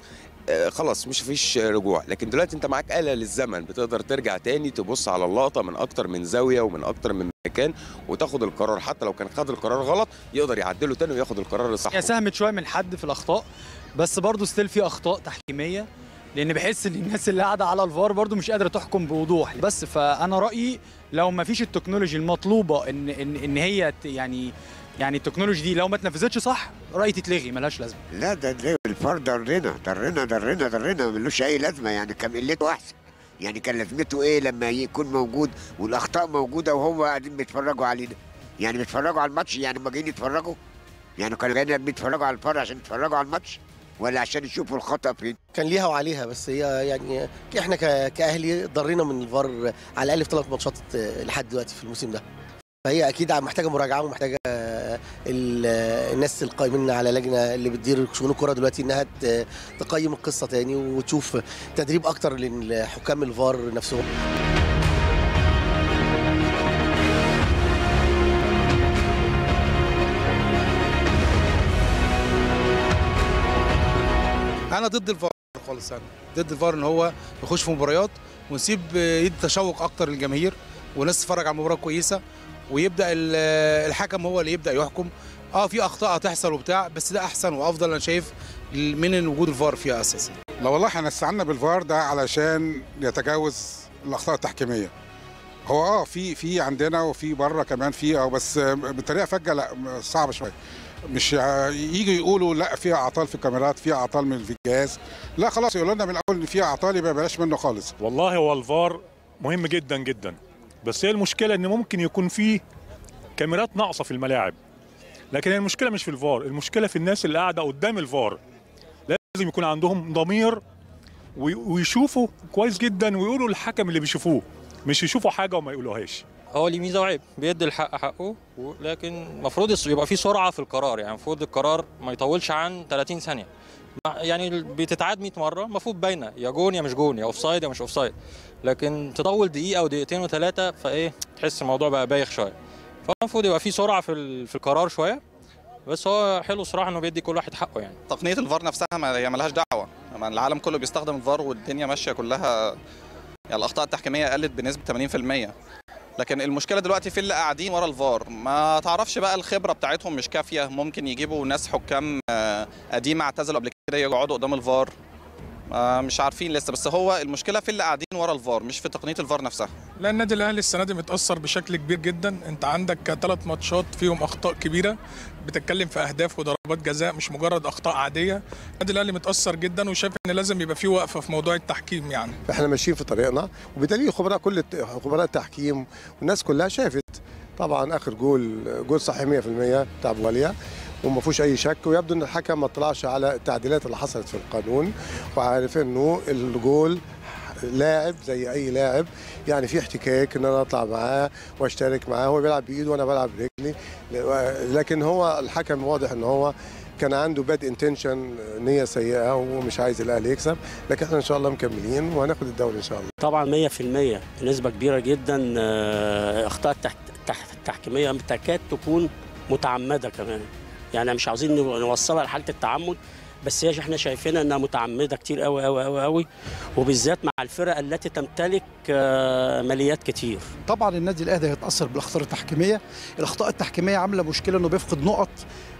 آه خلاص ما فيش رجوع. لكن دلوقتي أنت معاك آلة للزمن بتقدر ترجع تاني تبص على اللقطة من أكتر من زاوية ومن أكتر من مكان وتاخد القرار حتى لو كان خد القرار غلط يقدر يعدله تاني وياخد القرار الصح. هي ساهمت شوية من حد في الأخطاء بس برضه still في أخطاء تحكيمية. لأن بحس إن الناس اللي قاعدة على الفار برضو مش قادرة تحكم بوضوح. بس فأنا رأيي لو ما فيش ال technology المطلوبة إن إن إن هي يعني يعني التكنولوجي دي لو ما اتنفذتش صح رأيي تتلغي ملهاش لازمة. لا ده ليه الفار ضرنا ضرنا ضرنا ضرنا ملوش أي لازمة يعني كان قلته أحسن. يعني كان لازمته إيه لما يكون موجود والأخطاء موجودة وهم قاعدين بيتفرجوا علينا؟ يعني بيتفرجوا على الماتش يعني هم جايين يتفرجوا؟ يعني كانوا جايين بيتفرجوا على الفار عشان يتفرجوا على الماتش؟ ولا عشان يشوفوا الخطأ فين؟ كان ليها وعليها بس هي يعني إحنا كأهلي ضرينا من الفار على الأقل في ثلاث ماتشات لحد دلوقتي في الموسم ده. فهي أكيد محتاجة مراجعة ومحتاجة آه، آه، الناس القائمين على لجنة اللي بتدير شؤون الكرة دلوقتي إنها تقيم القصة تاني وتشوف تدريب أكتر لحكام الفار نفسهم. أنا ضد الفار خالص يعني ضد الفار ان هو يخش في مباريات ونسيب يدي تشوق أكتر للجماهير والناس تتفرج على مباراه كويسة ويبدأ ال- الحكم هو اللي يبدأ يحكم. آه في اخطاء هتحصل وبتاع بس ده احسن وافضل أنا شايف من وجود الفار فيها أساسا. لا والله إحنا استعنا بالفار ده علشان يتجاوز الاخطاء التحكيمية. هو آه في في عندنا وفي بره كمان في آه بس بطريقة فجة لا صعبة شوية. مش يجوا يقولوا لا في أعطال في الكاميرات في أعطال من في الجهاز. لا خلاص يقولوا لنا من الأول إن في أعطال يبقى بلاش منه خالص. والله هو الفار مهم جدا جدا. بس هي المشكلة إن ممكن يكون فيه كاميرات ناقصة في الملاعب. لكن المشكلة مش في الفار المشكلة في الناس اللي قاعدة قدام الفار. لازم يكون عندهم ضمير وي- ويشوفوا كويس جدا ويقولوا الحكم اللي بيشوفوه مش يشوفوا حاجة وما يقولوهاش. هو ليه ميزه وعيب بيدي الحق حقه لكن المفروض يبقى في سرعة في القرار يعني المفروض القرار ما يطولش عن 30 ثانية. يعني بتتعاد 100 مرة المفروض باينة يا جون يا مش جون يا offside يا مش offside لكن تطول دقيقة ودقيقتين وثلاثه فإيه تحس الموضوع بقى بايخ شوية. فالمفروض يبقى في سرعة في في القرار شوية بس هو حلو صراحة إنه بيدي كل واحد حقه يعني. تقنية الفار نفسها ما هي ملهاش دعوة. يعني العالم كله بيستخدم الفار والدنيا ماشية كلها. يعني الأخطاء التحكيمية قلت بنسبة 80% لكن المشكلة دلوقتي في اللي قاعدين ورا الفار. ما تعرفش بقى الخبرة بتاعتهم مش كافية. ممكن يجيبوا ناس حكام آه، قديمة اعتزلوا قبل كده يقعدوا قدام الفار. مش عارفين لسه بس هو المشكلة في اللي قاعدين ورا الفار مش في تقنية الفار نفسها. لا النادي الأهلي السنة دي متأثر بشكل كبير جدا. أنت عندك ثلاث ماتشات فيهم أخطاء كبيرة. بتتكلم في أهداف وضربات جزاء مش مجرد أخطاء عادية. النادي الأهلي متأثر جدا وشايف إن لازم يبقى في وقفة في موضوع التحكيم يعني. إحنا ماشيين في طريقنا وبدليل خبراء كل خبراء التحكيم والناس كلها شافت. طبعا آخر جول جول صحيح 100% بتاع بواليا. وما فيهوش أي شك ويبدو إن الحكم ما اطلعش على التعديلات اللي حصلت في القانون وعارف إنه الجول لاعب زي أي لاعب يعني في احتكاك إن أنا أطلع معاه وأشترك معاه هو بيلعب بإيده وأنا بلعب برجلي. لكن هو الحكم واضح إن هو كان عنده bad intention نية سيئة ومش عايز الأهلي يكسب لكن إحنا إن شاء الله مكملين وهناخد الدوري إن شاء الله. طبعا 100% نسبة كبيرة جدا آه، أخطاء التح- التح- التحكيمية تكاد تكون متعمدة كمان. يعني مش عاوزين نو- نوصلها لحالة التعمد بس هي إحنا شايفينها إنها متعمدة كتير قوي قوي قوي قوي وبالذات مع الفرق التي تمتلك آه، ماليات كتير. طبعا النادي الأهلي هيتأثر بالاخطاء التحكيمية. الأخطاء التحكيمية عاملة مشكلة إنه بيفقد نقط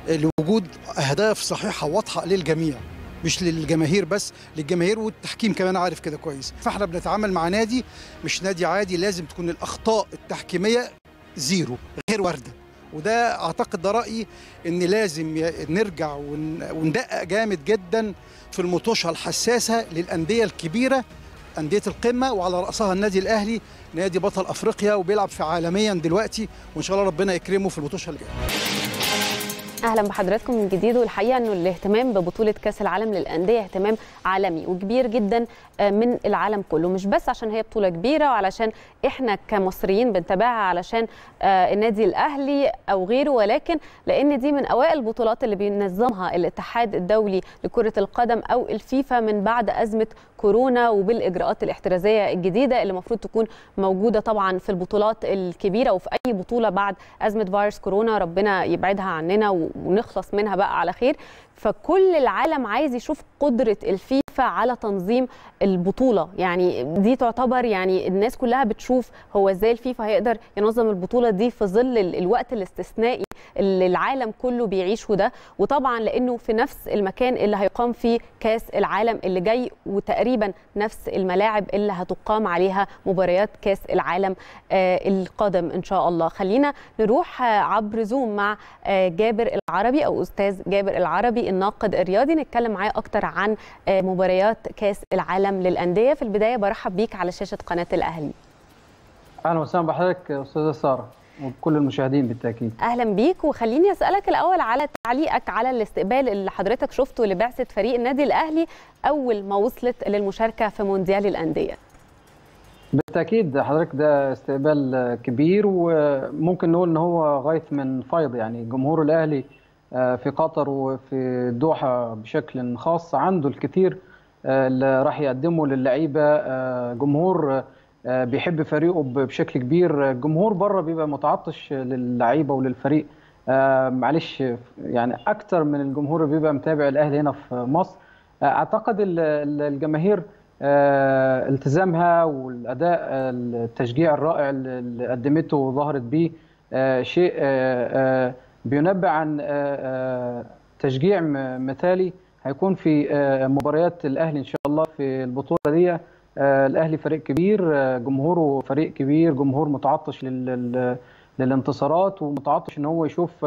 لوجود أهداف صحيحة واضحة للجميع مش للجماهير بس للجماهير والتحكيم كمان عارف كده كويس. فإحنا بنتعامل مع نادي مش نادي عادي لازم تكون الأخطاء التحكيمية زيرو غير واردة. وده أعتقد ده رأيي إن لازم نرجع ون- وندقق جامد جدا في المطوشة الحساسة للأندية الكبيرة أندية القمة وعلى رأسها النادي الأهلي نادي بطل أفريقيا وبيلعب في عالميا دلوقتي وإن شاء الله ربنا يكرمه في المطوشة اللي جاية أهلا بحضراتكم من جديد والحقيقة إنه الاهتمام ببطولة كأس العالم للأندية اهتمام عالمي وكبير جدا آه، من العالم كله. مش بس عشان هي بطولة كبيرة وعلشان إحنا كمصريين بنتابعها علشان آه، النادي الأهلي أو غيره ولكن لأن دي من أوائل البطولات اللي بينظمها الاتحاد الدولي لكرة القدم أو الفيفا من بعد أزمة كورونا وبالإجراءات الاحترازية الجديدة اللي المفروض تكون موجودة طبعا في البطولات الكبيرة وفي أي بطولة بعد أزمة فيروس كورونا. ربنا يبعدها عننا ونخلص منها بقى على خير. فكل العالم عايز يشوف قدرة الفيفا على تنظيم البطولة. يعني دي تعتبر يعني الناس كلها بتشوف هو إزاي الفيفا هيقدر ينظم البطولة دي في ظل ال- الوقت الاستثنائي اللي العالم كله بيعيشه ده. وطبعا لأنه في نفس المكان اللي هيقام فيه كأس العالم اللي جاي وتقريبا نفس الملاعب اللي هتقام عليها مباريات كأس العالم آه، القادم إن شاء الله. خلينا نروح آه، عبر زوم مع آه، جابر العربي أو أستاذ جابر العربي الناقد الرياضي. نتكلم معاه أكتر عن آه، مباريات كأس العالم للأندية. في البداية برحب بيك على شاشة قناة الأهلي. أهلا وسهلا بحضرتك أستاذة سارة وبكل المشاهدين بالتأكيد. أهلا بيك. وخليني أسألك الأول على تعليقك على الاستقبال اللي حضرتك شفته لبعثة فريق النادي الأهلي أول ما وصلت للمشاركة في مونديال الأندية. بالتأكيد حضرتك ده استقبال كبير وممكن نقول إن هو غاية من فيض يعني جمهور الأهلي في قطر وفي الدوحه بشكل خاص. عنده الكثير آه، اللي راح يقدمه للعيبة آه، جمهور آه، بيحب فريقه بشكل كبير. الجمهور بره بيبقى متعطش للعيبة وللفريق. آه، معلش يعني أكتر من الجمهور بيبقى متابع الأهلي هنا في مصر. آه، أعتقد ال- ال- الجماهير آه، التزامها والأداء آه، التشجيع الرائع اللي قدمته وظهرت بيه آه، شيء آه، آه، بينبأ عن آه، آه، تشجيع مثالي هيكون في آه، مباريات الأهلي إن شاء الله في البطولة دي. الأهلي فريق كبير جمهوره فريق كبير جمهور متعطش لل- لل- للانتصارات ومتعطش إن هو يشوف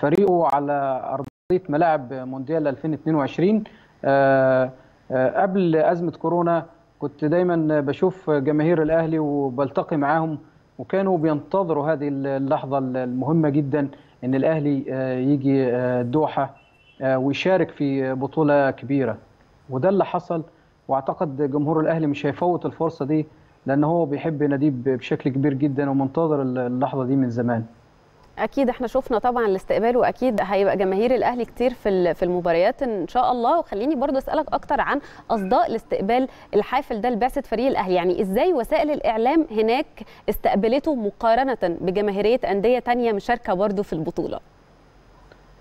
فريقه على أرضية ملاعب مونديال 2022 آه، آه، قبل أزمة كورونا كنت دايما بشوف جماهير الأهلي وبلتقي معاهم. وكانوا بينتظروا هذه اللحظة المهمة جدا إن الأهلي آه، يجي آه، الدوحه آه، ويشارك في بطولة كبيرة. وده اللي حصل وأعتقد جمهور الأهلي مش هيفوت الفرصة دي لأن هو بيحب ناديه بشكل كبير جدا ومنتظر اللحظة دي من زمان. أكيد إحنا شفنا طبعا الاستقبال وأكيد هيبقى جماهير الأهلي كتير في في المباريات إن شاء الله. وخليني برضو أسألك أكتر عن أصداء الاستقبال الحافل ده لبعثه فريق الأهلي. يعني إزاي وسائل الإعلام هناك استقبلته مقارنة بجماهيرية أندية تانية مشاركة برضو في البطولة؟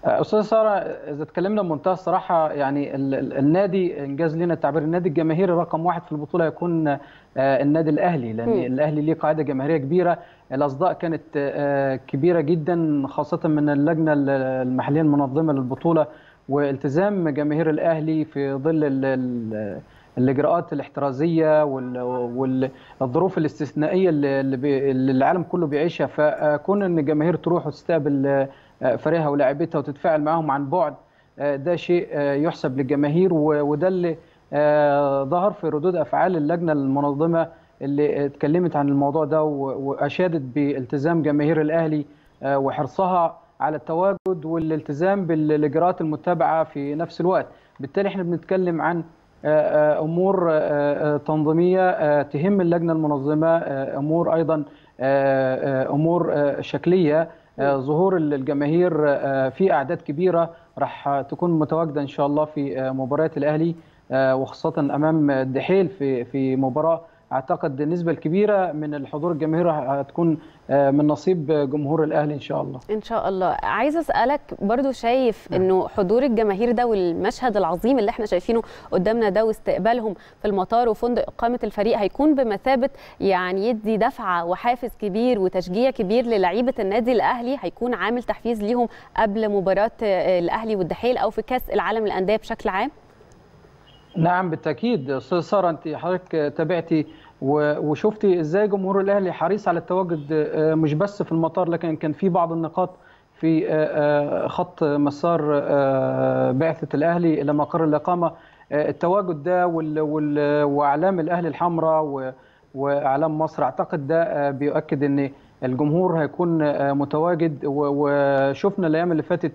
أستاذ سارة إذا اتكلمنا بمنتهى الصراحة يعني ال- ال- النادي إنجاز لنا التعبير النادي الجماهيري رقم واحد في البطولة يكون آه، النادي الأهلي لأن مم. الأهلي ليه قاعدة جماهيرية كبيرة الأصداء كانت آه، كبيرة جدا خاصة من اللجنة ال- المحلية المنظمة للبطولة والتزام جماهير الأهلي في ظل ال- ال- الإجراءات الاحترازية وال- والظروف الاستثنائية اللي العالم كله بيعيشها فكون إن الجماهير تروح وتستقبل آه، فريقها ولاعيبتها وتتفاعل معاهم عن بعد. آه، ده شيء آه، يحسب للجماهير وده اللي آه، ظهر في ردود أفعال اللجنة المنظمة اللي اتكلمت عن الموضوع ده وأشادت بالتزام جماهير الأهلي آه، وحرصها على التواجد والالتزام بالإجراءات المتبعة في نفس الوقت. بالتالي إحنا بنتكلم عن آه، آه، أمور آه، آه، تنظيمية آه، تهم اللجنة المنظمة آه، أمور أيضا آه، آه، أمور آه، شكلية آه، ظهور الجماهير آه، في أعداد كبيرة راح تكون متواجدة إن شاء الله في آه، مباريات الأهلي آه، وخاصة أمام الدحيل في في مباراة أعتقد النسبة الكبيره من الحضور الجماهيري هتكون آه، من نصيب جمهور الأهلي إن شاء الله. إن شاء الله. عايزة أسألك برضو شايف إنه حضور الجماهير ده والمشهد العظيم اللي إحنا شايفينه قدامنا ده واستقبالهم في المطار وفندق إقامة الفريق هيكون بمثابة يعني يدي دفعة وحافز كبير وتشجيع كبير للعيبة النادي الأهلي؟ هيكون عامل تحفيز ليهم قبل مباراة آه، الأهلي والدحيل أو في كأس العالم للأندية بشكل عام؟ نعم بالتأكيد. أستاذ سارة أنت حضرتك تابعتي وشفتي إزاي جمهور الأهلي حريص على التواجد آه، مش بس في المطار لكن كان في بعض النقاط في آه، آه، خط مسار بعثة الأهلي إلى مقر الإقامة. التواجد ده وإعلام الأهلي الحمراء وإعلام مصر أعتقد ده بيؤكد إن الجمهور هيكون متواجد. وشفنا الأيام اللي فاتت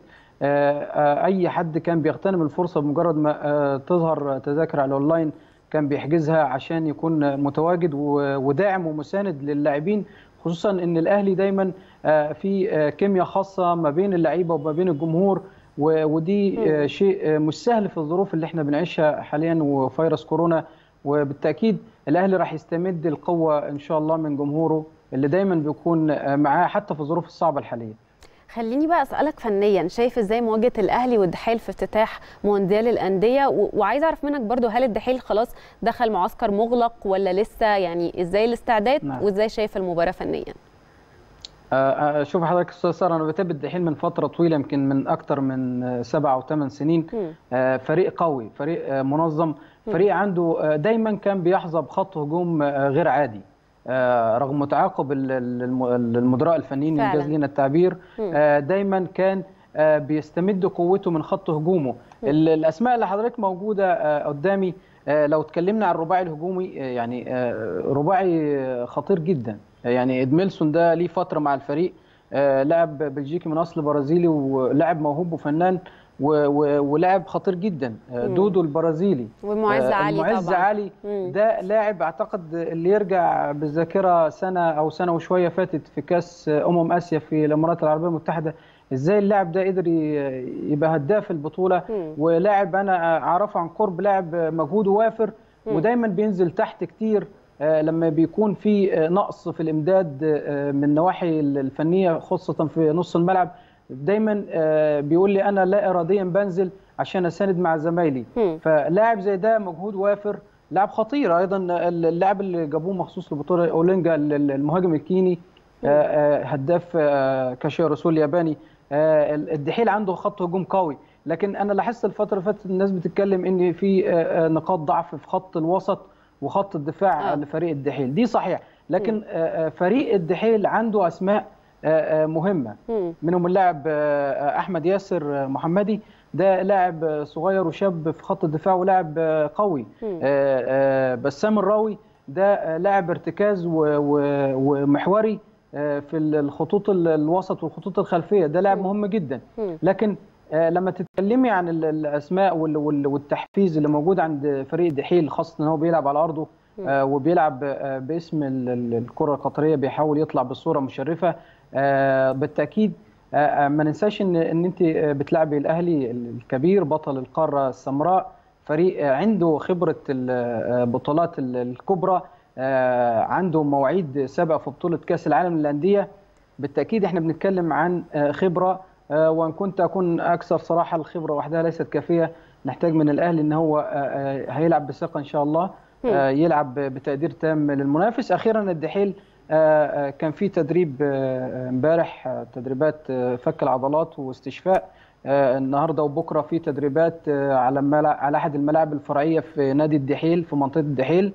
أي حد كان بيغتنم الفرصة بمجرد ما آه، تظهر تذاكر على الأونلاين كان بيحجزها عشان يكون متواجد وداعم ومساند للاعبين خصوصا إن الأهلي دايما آه، في آه، كيمياء خاصة ما بين اللعيبة وما بين الجمهور ودي آه، شيء آه، مش سهل في الظروف اللي إحنا بنعيشها حاليا وفيروس كورونا. وبالتأكيد الأهلي راح يستمد القوة إن شاء الله من جمهوره اللي دايما بيكون آه، معاه حتى في الظروف الصعبة الحالية. خليني بقى أسألك فنيا شايف إزاي مواجهة الأهلي والدحيل في افتتاح مونديال الأندية؟ و- وعايزه أعرف منك برضو هل الدحيل خلاص دخل معسكر مغلق ولا لسه؟ يعني إزاي الاستعداد؟ نعم. وإزاي شايف المباراة فنيا؟ آه، آه، شوف حضرتك أستاذ سارة أنا بتابع الدحيل من فترة طويلة يمكن من أكتر من سبع أو ثمان سنين. آه، فريق قوي فريق منظم. فريق عنده دايما كان بيحظى بخط هجوم غير عادي. رغم تعاقب ال- ال- الم- المدراء الفنيين. انجاز لنا التعبير. آه، دايما كان آه، بيستمد قوته من خط هجومه ال- الأسماء اللي حضرتك موجودة آه، قدامي آه، لو اتكلمنا عن الرباعي الهجومي آه، يعني آه، رباعي آه، خطير جدا آه، يعني إدميلسون ده ليه فترة مع الفريق آه، لاعب بلجيكي من أصل برازيلي ولاعب موهوب وفنان ولاعب خطير جدا آه، مم. دودو البرازيلي ومعز آه، علي المعز طبعا علي. ده لاعب أعتقد اللي يرجع بالذاكرة سنة أو سنة وشوية فاتت في كأس أمم آسيا في الإمارات العربية المتحدة إزاي اللاعب ده قدر يبقى هداف البطولة مم. ولاعب أنا أعرفه عن قرب لاعب مجهوده وافر مم. ودايما بينزل تحت كتير آه، لما بيكون في آه، نقص في الإمداد من النواحي الفنية خاصة في نص الملعب دايما آه، بيقول لي أنا لا اراديا بنزل عشان أساند مع زمايلي. فلاعب زي ده مجهود وافر لاعب خطير أيضا. اللاعب اللي جابوه مخصوص لبطولة أولينجا المهاجم الكيني آه، آه، هداف كاشيا رسول الياباني الدحيل عنده خط هجوم قوي. لكن أنا لاحظت الفترة اللي فاتت الناس بتتكلم إن في نقاط ضعف في خط الوسط وخط الدفاع آه. لفريق الدحيل. دي صحيح. لكن فريق الدحيل عنده أسماء مهمة. مم. منهم اللاعب آه، أحمد ياسر آه، محمدي. ده لاعب آه، صغير وشاب في خط الدفاع ولاعب آه، قوي. آه، آه، بسام الراوي ده آه، لاعب ارتكاز ومحوري آه، في الخطوط ال- الوسط والخطوط الخلفية. ده لاعب مهم جدا. لكن آه، لما تتكلمي عن ال- الأسماء وال- وال- والتحفيز اللي موجود عند فريق الدحيل خاصة إن هو بيلعب على أرضه آه، وبيلعب آه، باسم ال- ال- الكرة القطرية بيحاول يطلع بصورة مشرفة آه، بالتأكيد آه، آه، ما ننساش إن إن أنت آه، بتلعبي الأهلي الكبير بطل القارة السمراء فريق آه، عنده خبرة البطولات الكبرى آه، عنده مواعيد سابقة في بطولة كأس العالم للأندية. بالتأكيد إحنا بنتكلم عن آه، خبرة آه، وإن كنت أكون أكثر صراحة الخبرة وحدها ليست كافية نحتاج من الأهلي إن هو آه، آه، هيلعب بثقة إن شاء الله آه، يلعب بتقدير تام للمنافس. أخيرا الدحيل آه، آه، كان في تدريب آه، امبارح آه، تدريبات آه، فك العضلات واستشفاء. آه، النهارده وبكره في تدريبات آه، على على أحد الملاعب الفرعية في نادي الدحيل في منطقة الدحيل.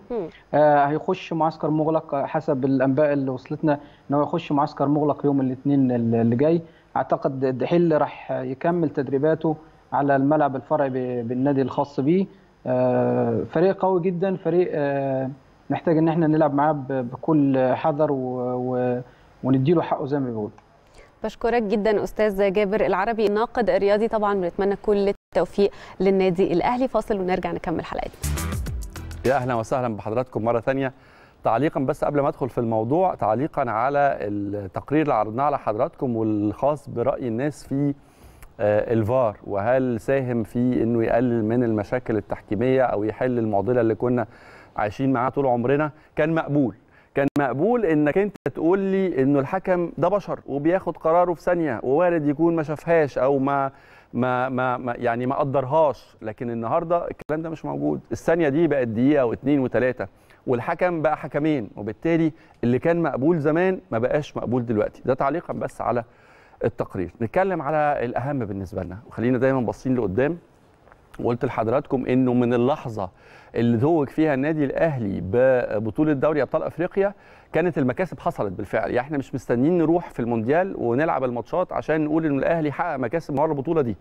آه، هيخش معسكر مغلق آه، حسب الأنباء اللي وصلتنا إن هو يخش معسكر مغلق يوم الاثنين اللي جاي. أعتقد الدحيل راح يكمل تدريباته على الملعب الفرعي بالنادي الخاص بيه. آه، فريق قوي جدا فريق محتاج إن إحنا نلعب معاه بكل حذر و- و- ونديله حقه زي ما بيقول بشكرك جدا أستاذ جابر العربي الناقد الرياضي طبعا بنتمنى كل التوفيق للنادي الأهلي. فاصل ونرجع نكمل حلقتنا. يا أهلا وسهلا بحضراتكم مرة ثانية. تعليقا بس قبل ما أدخل في الموضوع تعليقا على التقرير اللي عرضناه على حضراتكم والخاص برأي الناس في آه، الفار. وهل ساهم في إنه يقلل من المشاكل التحكيمية أو يحل المعضلة اللي كنا عايشين معاها طول عمرنا كان مقبول. كان مقبول إنك أنت تقول لي إنه الحكم ده بشر وبياخد قراره في ثانية ووارد يكون ما شافهاش أو ما ما ما- يعني ما قدرهاش. لكن النهارده الكلام ده مش موجود. الثانية دي بقت دقيقة واثنين وثلاثه والحكم بقى حكمين. وبالتالي اللي كان مقبول زمان ما بقاش مقبول دلوقتي. ده تعليقا بس على التقرير. نتكلم على الأهم بالنسبة لنا. وخلينا دايما باصين لقدام. وقلت لحضراتكم إنه من اللحظة اللي توج فيها النادي الأهلي ببطولة دوري أبطال أفريقيا كانت المكاسب حصلت بالفعل. يعني إحنا مش مستنيين نروح في المونديال ونلعب الماتشات عشان نقول ان الأهلي حقق مكاسب مره البطولة دي.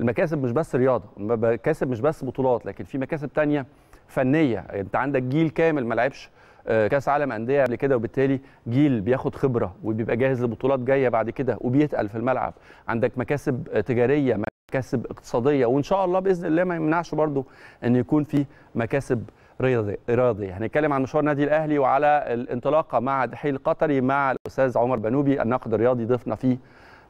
المكاسب مش بس رياضة المكاسب مش بس بطولات لكن في مكاسب تانية فنية. أنت عندك جيل كامل ما لعبش كاس عالم أندية قبل كده وبالتالي جيل بياخد خبرة وبيبقى جاهز لبطولات جاية بعد كده وبيتقل في الملعب. عندك مكاسب آه، تجارية مكاسب اقتصادية وإن شاء الله بإذن الله ما يمنعش برضو إن يكون في مكاسب رياضية. هنتكلم عن مشوار النادي الأهلي وعلى الانطلاقة مع الدحيل القطري مع الأستاذ عمر بنوبي الناقد الرياضي ضيفنا في آه،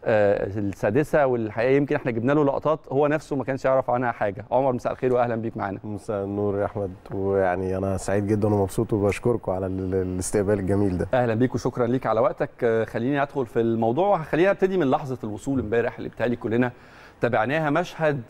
السادسة والحقيقة يمكن إحنا جبنا له لقطات هو نفسه ما كانش يعرف عنها حاجة. عمر مساء الخير واهلا بيك معانا. مساء النور يا أحمد. ويعني أنا سعيد جدا ومبسوط وبشكركم على ال- الاستقبال الجميل ده. أهلا بيك وشكرا ليك على وقتك. آه، خليني أدخل في الموضوع. خلينا ابتدي من لحظة الوصول امبارح اللي بتهيألي كلنا تابعناها. مشهد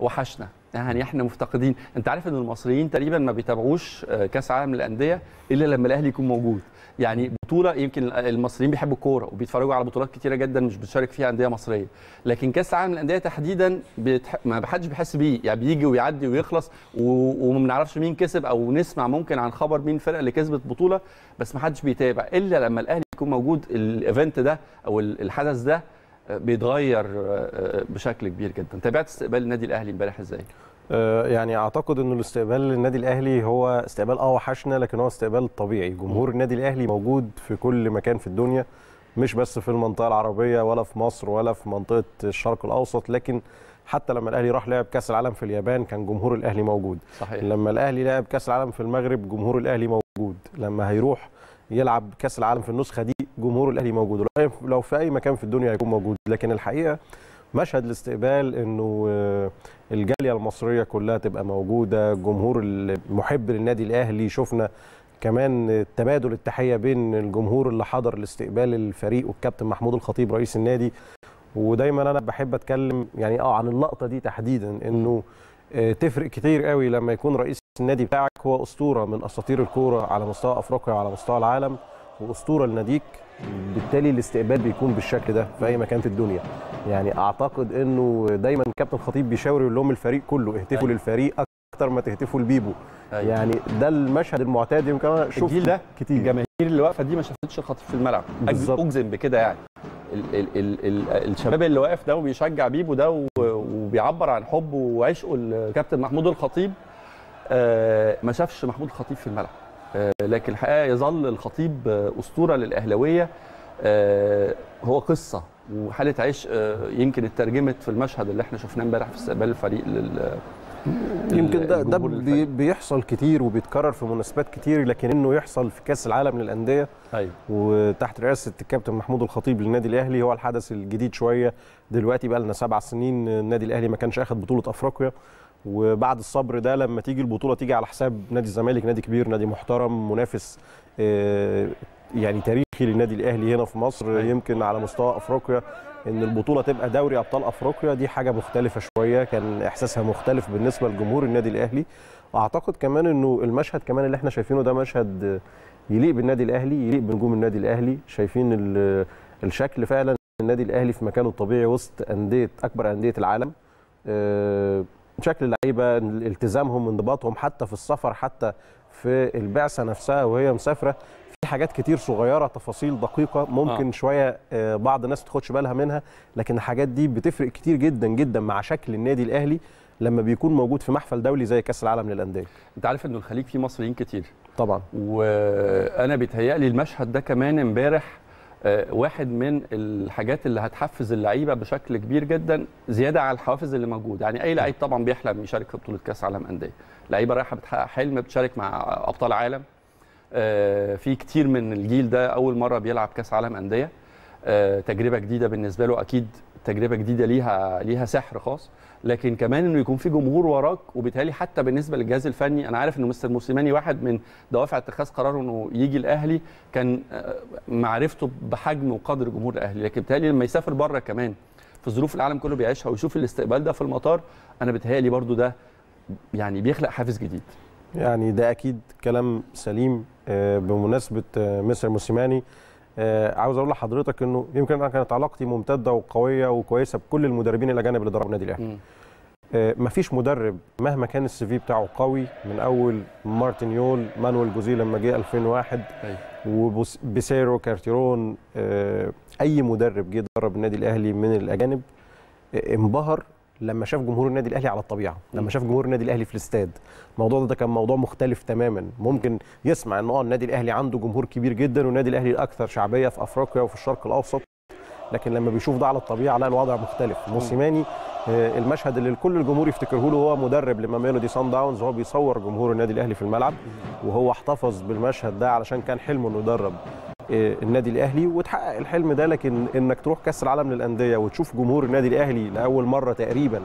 وحشنا. يعني إحنا مفتقدين. أنت عارف إن المصريين تقريبا ما بيتابعوش آه، كأس عالم للأندية إلا لما الأهلي يكون موجود. يعني بطولة يمكن المصريين بيحبوا الكورة وبيتفرجوا على بطولات كتيرة جدا مش بتشارك فيها أندية مصرية. لكن كأس العالم للأندية تحديدا بيتح... ما حدش بيحس بيه. يعني بيجي ويعدي ويخلص و... وما بنعرفش مين كسب أو نسمع ممكن عن خبر مين الفرقه اللي كسبت بطولة بس ما حدش بيتابع. إلا لما الأهلي يكون موجود الايفنت ده أو ال- الحدث ده آه، بيتغير آه، بشكل كبير جدا. تابعت استقبال النادي الأهلي امبارح إزاي؟ آه، يعني أعتقد إنه الاستقبال للنادي الأهلي هو استقبال آه وحشنا لكن هو استقبال طبيعي. جمهور النادي الأهلي موجود في كل مكان في الدنيا مش بس في المنطقة العربية ولا في مصر ولا في منطقة الشرق الأوسط لكن حتى لما الأهلي راح لعب كأس العالم في اليابان كان جمهور الأهلي موجود. صحيح. لما الأهلي لعب كأس العالم في المغرب جمهور الأهلي موجود. لما هيروح يلعب كأس العالم في النسخة دي جمهور الأهلي موجود. لو في أي مكان في الدنيا هيكون موجود لكن الحقيقة مشهد الاستقبال إنه آه، الجالية المصرية كلها تبقى موجودة جمهور المحب للنادي الأهلي شفنا كمان تبادل التحية بين الجمهور اللي حضر الاستقبال الفريق والكابتن محمود الخطيب رئيس النادي. ودايما أنا بحب أتكلم يعني آه عن اللقطة دي تحديدا إنه آه، تفرق كتير قوي لما يكون رئيس النادي بتاعك هو أسطورة من أساطير الكورة على مستوى أفريقيا وعلى مستوى العالم وأسطورة لناديك. بالتالي الاستقبال بيكون بالشكل ده في أي مكان في الدنيا يعني أعتقد إنه دايما كابتن خطيب بيشاور يقول لهم الفريق كله اهتفوا أيوة. للفريق أكتر ما تهتفوا لبيبو أيوة. يعني ده المشهد المعتاد يمكن أنا شفته ده كتير الجماهير اللي واقفة دي ما شافتش الخطيب في الملعب بالظبط. أجزم بكده يعني ال ال ال ال الشباب اللي واقف ده وبيشجع بيبو ده وبيعبر عن حبه وعشقه لكابتن محمود الخطيب آه، ما شافش محمود الخطيب في الملعب لكن الحقيقة يظل الخطيب آه، أسطورة للأهلاوية. آه، هو قصة وحالة عشق آه، يمكن اترجمت في المشهد اللي إحنا شفناه امبارح في استقبال الفريق لل يمكن ده ده بيحصل كتير وبيتكرر في مناسبات كتير لكن إنه يحصل في كأس العالم للأندية أيوه. وتحت رئاسة الكابتن محمود الخطيب للنادي الأهلي هو الحدث الجديد شوية. دلوقتي بقى لنا سبع سنين النادي الأهلي ما كانش أخد بطولة أفريقيا. وبعد الصبر ده لما تيجي البطولة تيجي على حساب نادي الزمالك نادي كبير نادي محترم منافس آه، يعني تاريخي للنادي الأهلي هنا في مصر يمكن على مستوى أفريقيا إن البطولة تبقى دوري أبطال أفريقيا دي حاجة مختلفة شوية كان إحساسها مختلف بالنسبة لجمهور النادي الأهلي. أعتقد كمان إنه المشهد كمان اللي إحنا شايفينه ده مشهد يليق بالنادي الأهلي يليق بنجوم النادي الأهلي شايفين ال- الشكل فعلا النادي الأهلي في مكانه الطبيعي وسط أندية أكبر أندية العالم. آه، شكل اللعيبه التزامهم انضباطهم حتى في السفر حتى في البعثة نفسها وهي مسافرة في حاجات كتير صغيرة تفاصيل دقيقة ممكن آه. شوية آه، بعض الناس تاخدش بالها منها لكن الحاجات دي بتفرق كتير جدا جدا مع شكل النادي الأهلي لما بيكون موجود في محفل دولي زي كأس العالم للأندية. أنت عارف انه الخليج فيه مصريين كتير. طبعا. وأنا بيتهيألي المشهد ده كمان امبارح واحد من الحاجات اللي هتحفز اللعيبة بشكل كبير جدا زيادة على الحوافز اللي موجودة. يعني أي لعيب طبعا بيحلم يشارك في بطولة كأس عالم أندية. لعيبة رايحة بتحقق حلم بتشارك مع أبطال عالم. آه، في كتير من الجيل ده أول مرة بيلعب كأس عالم أندية. آه، تجربة جديدة بالنسبة له. أكيد تجربة جديدة ليها ليها سحر خاص. لكن كمان إنه يكون في جمهور وراك وبالتالي حتى بالنسبة للجهاز الفني أنا عارف ان مستر موسيماني واحد من دوافع اتخاذ قراره إنه يجي الأهلي كان آه، معرفته بحجم وقدر جمهور الأهلي. لكن بالتالي لما يسافر بره كمان في ظروف العالم كله بيعيشها ويشوف الاستقبال ده في المطار أنا بيتهيألي برضو ده يعني بيخلق حافز جديد. يعني ده أكيد كلام سليم آه، بمناسبة آه، مستر موسيماني. عاوز أقول لحضرتك إنه يمكن أنا كانت علاقتي ممتدة وقوية وكويسة بكل المدربين الاجانب اللي دربوا النادي الأهلي. آه، مفيش مدرب مهما كان ال CV بتاعه قوي من أول مارتن يول مانويل جوزيه لما جه 2001 وبيسيرو كارتيرون آه، أي مدرب جه درب النادي الأهلي من الأجانب آه، انبهر لما شاف جمهور النادي الأهلي على الطبيعة لما شاف جمهور النادي الأهلي في الاستاد. الموضوع ده, كان موضوع مختلف تماما. ممكن يسمع إن آه النادي الأهلي عنده جمهور كبير جدا والنادي الأهلي الأكثر شعبية في أفريقيا وفي الشرق الأوسط. لكن لما بيشوف ده على الطبيعة لا الوضع مختلف. موسيماني آه، المشهد اللي الكل الجمهور يفتكره له هو مدرب لماميلودي سان داونز وهو بيصور جمهور النادي الأهلي في الملعب. وهو احتفظ بالمشهد ده علشان كان حلمه إنه يدرب. النادي الأهلي وتحقق الحلم ده لكن إنك تروح كأس العالم للأندية وتشوف جمهور النادي الأهلي لأول مرة تقريبا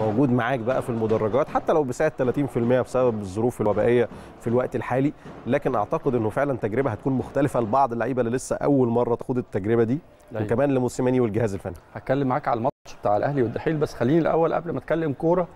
موجود معاك بقى في المدرجات حتى لو بسعه 30% بسبب الظروف الوبائية في الوقت الحالي لكن أعتقد إنه فعلا تجربة هتكون مختلفة لبعض اللعيبة اللي لسه أول مرة تخوض التجربة دي أيوة. وكمان لموسيماني والجهاز الفني هتكلم معاك على الماتش بتاع الأهلي والدحيل بس خليني الأول قبل ما أتكلم كورة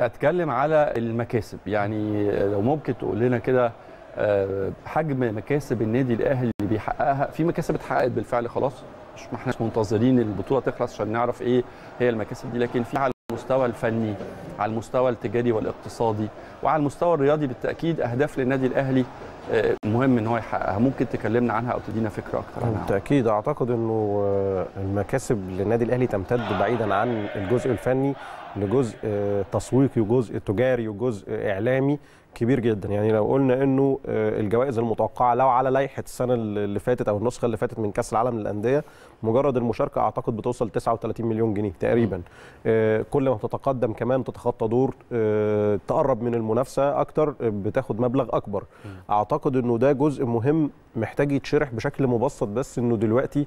أتكلم على المكاسب يعني لو ممكن تقول لنا كده آه، حجم مكاسب النادي الأهلي اللي بيحققها. في مكاسب اتحققت بالفعل خلاص. مش ما احناش منتظرين البطولة تخلص عشان نعرف إيه هي المكاسب دي. لكن في على المستوى الفني على المستوى التجاري والاقتصادي وعلى المستوى الرياضي بالتأكيد أهداف للنادي الأهلي آه، مهم إن هو يحققها. ممكن تكلمنا عنها أو تدينا فكرة أكتر عنها؟ بالتأكيد. أعتقد إنه آه، المكاسب للنادي الأهلي تمتد بعيدا عن الجزء الفني. لجزء آه، تسويقي وجزء تجاري وجزء إعلامي كبير جدا. يعني لو قلنا إنه آه، الجوائز المتوقعة لو على لائحة السنة اللي فاتت أو النسخة اللي فاتت من كأس العالم للأندية مجرد المشاركة أعتقد بتوصل 39 مليون جنيه تقريبا. آه، كل ما تتقدم كمان تتخطى دور آه، تقرب من المنافسة أكتر آه، بتاخد مبلغ أكبر. أعتقد إنه ده جزء مهم محتاج يتشرح بشكل مبسط بس إنه دلوقتي آه،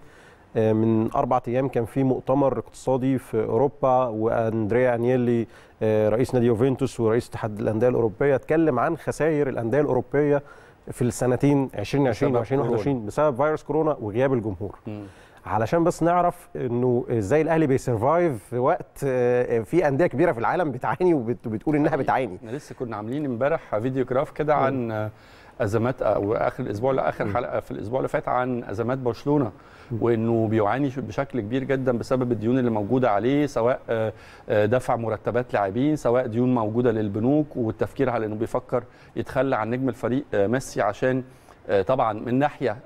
من أربع أيام كان في مؤتمر اقتصادي في أوروبا وأندريا أنيلي آه، رئيس نادي يوفنتوس ورئيس اتحاد الأندية الأوروبية اتكلم عن خسائر الأندية الأوروبية في السنتين 2020 و بسبب 2021 بسبب فيروس كورونا وغياب الجمهور. علشان بس نعرف إنه إزاي الأهلي بي survive في وقت آه، في أندية كبيرة في العالم بتعاني وبت- وبتقول إنها بتعاني. إحنا لسه كنا عاملين إمبارح فيديو graph كده عن آه، أزمات أو آخر الأسبوع لا اخر حلقة في الأسبوع اللي فات عن أزمات برشلونة. وإنه بيعاني بشكل كبير جدا بسبب الديون اللي موجودة عليه سواء آه، آه، دفع مرتبات لاعبين سواء ديون موجودة للبنوك والتفكير على إنه بيفكر يتخلى عن نجم الفريق آه، ميسي عشان طبعا من ناحية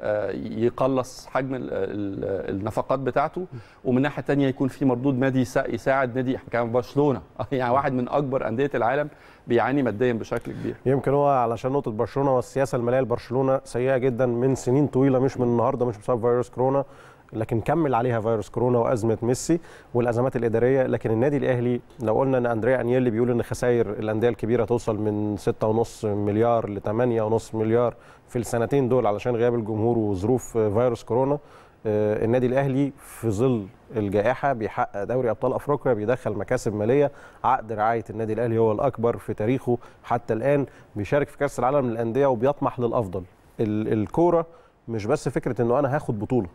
يقلص حجم ال- ال- النفقات بتاعته ومن ناحية تانية يكون في مردود مادي يسا- يساعد نادي كمان برشلونة. يعني واحد من أكبر أندية العالم بيعاني ماديا بشكل كبير. يمكن هو علشان نقطة برشلونة والسياسة المالية لبرشلونة سيئة جدا من سنين طويلة مش من النهارده مش بسبب فيروس كورونا لكن كمل عليها فيروس كورونا وأزمة ميسي والأزمات الإدارية. لكن النادي الأهلي لو قلنا إن أندريا أنيلي بيقول إن خسائر الأندية الكبيرة توصل من 6.5 مليار ل 8.5 مليار في السنتين دول علشان غياب الجمهور وظروف فيروس كورونا النادي الأهلي في ظل الجائحة بيحقق دوري أبطال أفريقيا بيدخل مكاسب مالية. عقد رعاية النادي الأهلي هو الأكبر في تاريخه حتى الآن بيشارك في كأس العالم للأندية وبيطمح للأفضل. ال- الكورة مش بس فكرة إنه أنا هاخد بطولة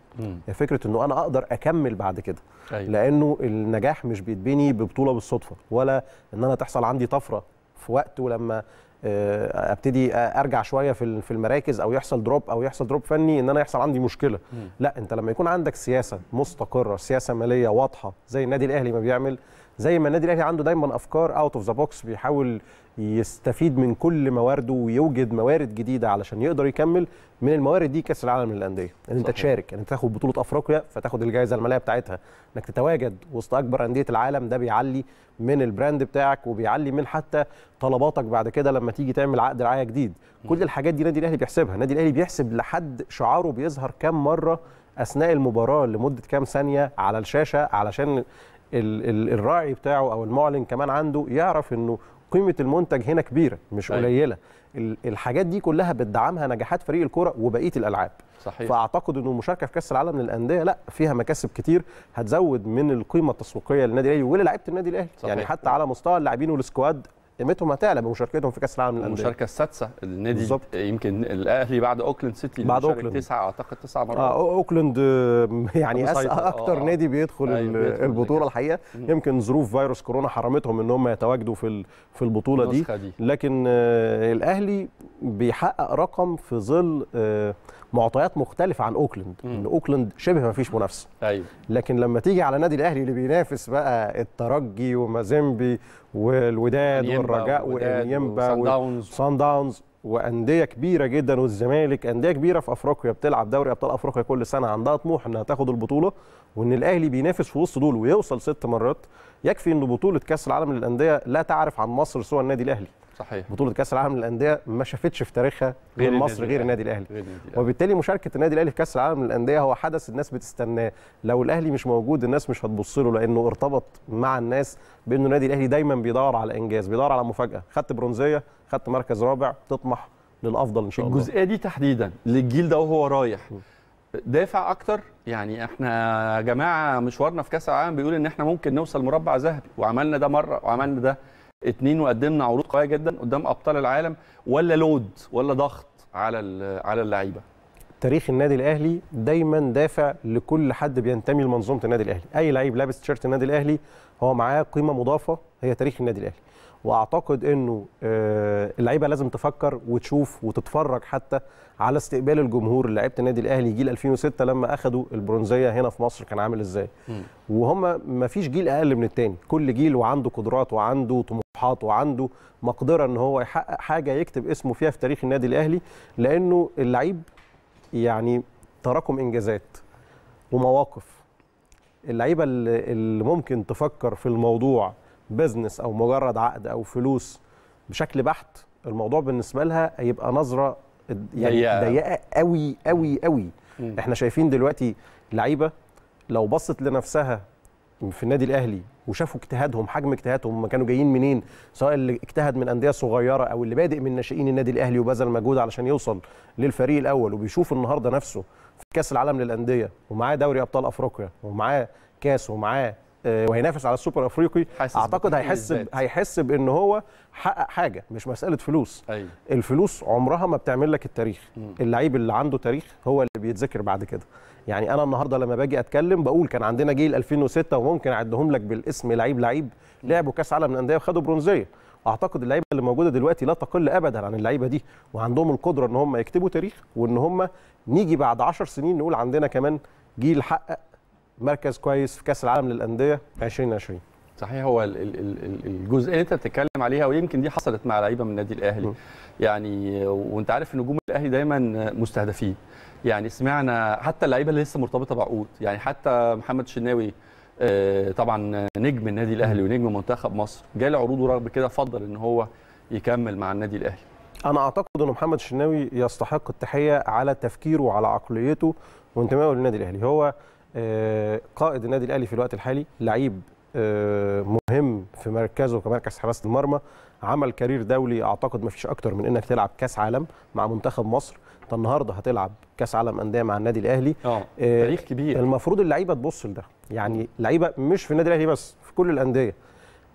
هي فكرة إنه أنا أقدر أكمل بعد كده. أيوة. لأنه النجاح مش بيتبني ببطولة بالصدفة ولا إن أنا تحصل عندي طفرة في وقت ولما آه، ابتدي ارجع شوية في في المراكز أو يحصل drop أو يحصل drop فني ان أنا يحصل عندي مشكله. لا انت لما يكون عندك سياسه مستقره سياسه ماليه واضحه زي النادي الاهلي ما بيعمل زي ما النادي الأهلي عنده دايما أفكار out of the box بيحاول يستفيد من كل موارده ويوجد موارد جديدة علشان يقدر يكمل من الموارد دي كأس العالم للأندية. إن أنت صحيح. تشارك إن أنت تاخد بطولة أفريقيا فتاخد الجائزة المالية بتاعتها. إنك تتواجد وسط أكبر أندية العالم ده بيعلي من البراند بتاعك وبيعلي من حتى طلباتك بعد كده لما تيجي تعمل عقد رعاية جديد. كل الحاجات دي النادي الأهلي بيحسبها. النادي الأهلي بيحسب لحد شعاره بيظهر كام مرة أثناء المباراة لمدة كام ثانية على الشاشة علشان الراعي بتاعه أو المعلن كمان عنده يعرف إنه قيمة المنتج هنا كبيرة مش أيوة. قليلة ال- الحاجات دي كلها بتدعمها نجاحات فريق الكورة وبقية الألعاب صحيح فأعتقد إنه المشاركه في كأس العالم للأندية لأ فيها مكاسب كتير هتزود من القيمة التسويقية للنادي الأهلي وللاعيبة النادي الأهلي. يعني حتى على مستوى اللاعبين وال squad قيمتهم هتعلى بمشاركتهم في كأس العالم للأندية المشاركة السادسة النادي بالظبط. يمكن الأهلي بعد أوكلاند سيتي بعد مشارك أوكلاند. تسعة أعتقد تسع مرات آه أوكلاند آه، يعني أس مسيطر. آه، أكتر آه. نادي بيدخل أيوة، بيدخل البطولة الحقيقة يمكن ظروف فيروس كورونا حرمتهم إن هم يتواجدوا في في البطولة دي دي. لكن آه، الأهلي بيحقق رقم في ظل آه، معطيات مختلفة عن أوكلاند إن أوكلاند شبه ما فيش منافسة أيوه لكن لما تيجي على النادي الأهلي اللي بينافس بقى الترجي ومازيمبي والوداد والرجاء وإنيمبا. وصن داونز وأندية كبيرة جدا والزمالك أندية كبيرة في أفريقيا بتلعب دوري أبطال أفريقيا كل سنة عندها طموح إنها تاخد البطولة وإن الأهلي بينافس في وسط دول ويوصل ست مرات يكفي ان بطولة كأس العالم للأندية لا تعرف عن مصر سوى النادي الأهلي صحيح. بطولة كأس العالم للأندية ما شافتش في تاريخها غير مصر غير النادي الأهلي. غير النادي الأهلي. وبالتالي مشاركة النادي الأهلي في كأس العالم للأندية هو حدث الناس بتستناه. لو الأهلي مش موجود الناس مش هتبص له لأنه ارتبط مع الناس بأنه النادي الأهلي دايما بيدور على إنجاز بيدور على مفاجأة. خدت برونزية خدت مركز رابع تطمح للأفضل إن شاء الله. الجزئية دي تحديدا للجيل ده وهو رايح. دافع أكتر؟ يعني إحنا يا جماعة مشوارنا في كأس العالم بيقول إن إحنا ممكن نوصل مربع ذهبي وعملنا ده مرة وعملنا ده اتنين وقدمنا عروض قوية جدا قدام أبطال العالم ولا لود ولا ضغط على على اللعيبة؟ تاريخ النادي الأهلي دايما دافع لكل حد بينتمي لمنظومة النادي الأهلي. أي لعيب لابس تيشيرت النادي الأهلي هو معاه قيمة مضافة هي تاريخ النادي الأهلي. وأعتقد إنه آه، اللعيبة لازم تفكر وتشوف وتتفرج حتى على استقبال الجمهور. لعيبة النادي الأهلي جيل 2006 لما اخذوا البرونزية هنا في مصر كان عامل إزاي؟ وهم ما فيش جيل أقل من التاني. كل جيل وعنده قدرات وعنده طموحات وعنده مقدرة إن هو يحقق حاجة يكتب اسمه فيها في تاريخ النادي الأهلي لأنه اللعيب يعني تراكم إنجازات ومواقف اللعيبة اللي ممكن تفكر في الموضوع بزنس أو مجرد عقد أو فلوس بشكل بحت الموضوع بالنسبة لها هيبقى نظرة يعني. ضيقة قوي قوي قوي. إحنا شايفين دلوقتي لعيبة لو بصت لنفسها في النادي الأهلي وشافوا اجتهادهم حجم اجتهادهم هم كانوا جايين منين؟ سواء اللي اجتهد من أندية صغيرة أو اللي بادئ من ناشئين النادي الأهلي وبذل مجهود علشان يوصل للفريق الأول وبيشوف النهارده نفسه في كأس العالم للأندية ومعاه دوري أبطال أفريقيا ومعاه كأس ومعاه آه، وهينافس على السوبر الافريقي أعتقد هيحس. هيحس بإن هو حقق حاجة مش مسألة فلوس. أيوه. الفلوس عمرها ما بتعمل لك التاريخ. اللعيب اللي عنده تاريخ هو اللي بيتذكر بعد كده. يعني أنا النهارده لما باجي أتكلم بقول كان عندنا جيل 2006 وممكن أعدهم لك بالاسم لعيب لعيب لعبوا كأس عالم الانديه وخدوا برونزية. أعتقد اللعيبة اللي موجودة دلوقتي لا تقل ابدا عن اللعيبة دي وعندهم القدرة إن هم يكتبوا تاريخ وإن هم نيجي بعد 10 سنين نقول عندنا كمان جيل حقق مركز كويس في كأس العالم للأندية 2020 صحيح هو ال- ال- ال- ال- الجزئيه اللي أنت بتتكلم عليها ويمكن دي حصلت مع لعيبة من النادي الأهلي. يعني وأنت عارف نجوم الأهلي دايما مستهدفين. يعني سمعنا حتى اللعيبة اللي لسه مرتبطة بعقود. يعني حتى محمد شناوي آه، طبعا نجم النادي الأهلي ونجم منتخب مصر. جاله عروض ورغم كده فضل إن هو يكمل مع النادي الأهلي. أنا أعتقد إن محمد الشناوي يستحق التحية على تفكيره وعلى عقليته وانتمائه للنادي الأهلي. هو آه، قائد النادي الأهلي في الوقت الحالي لعيب آه، مهم في مركزه كمركز حراسة المرمى عمل كارير دولي أعتقد ما فيش أكتر من إنك تلعب كأس عالم مع منتخب مصر. انت النهارده هتلعب كاس عالم أندية مع النادي الأهلي آه آه، تاريخ كبير. المفروض اللعيبة تبص لده. يعني لعيبة مش في النادي الأهلي بس في كل الأندية.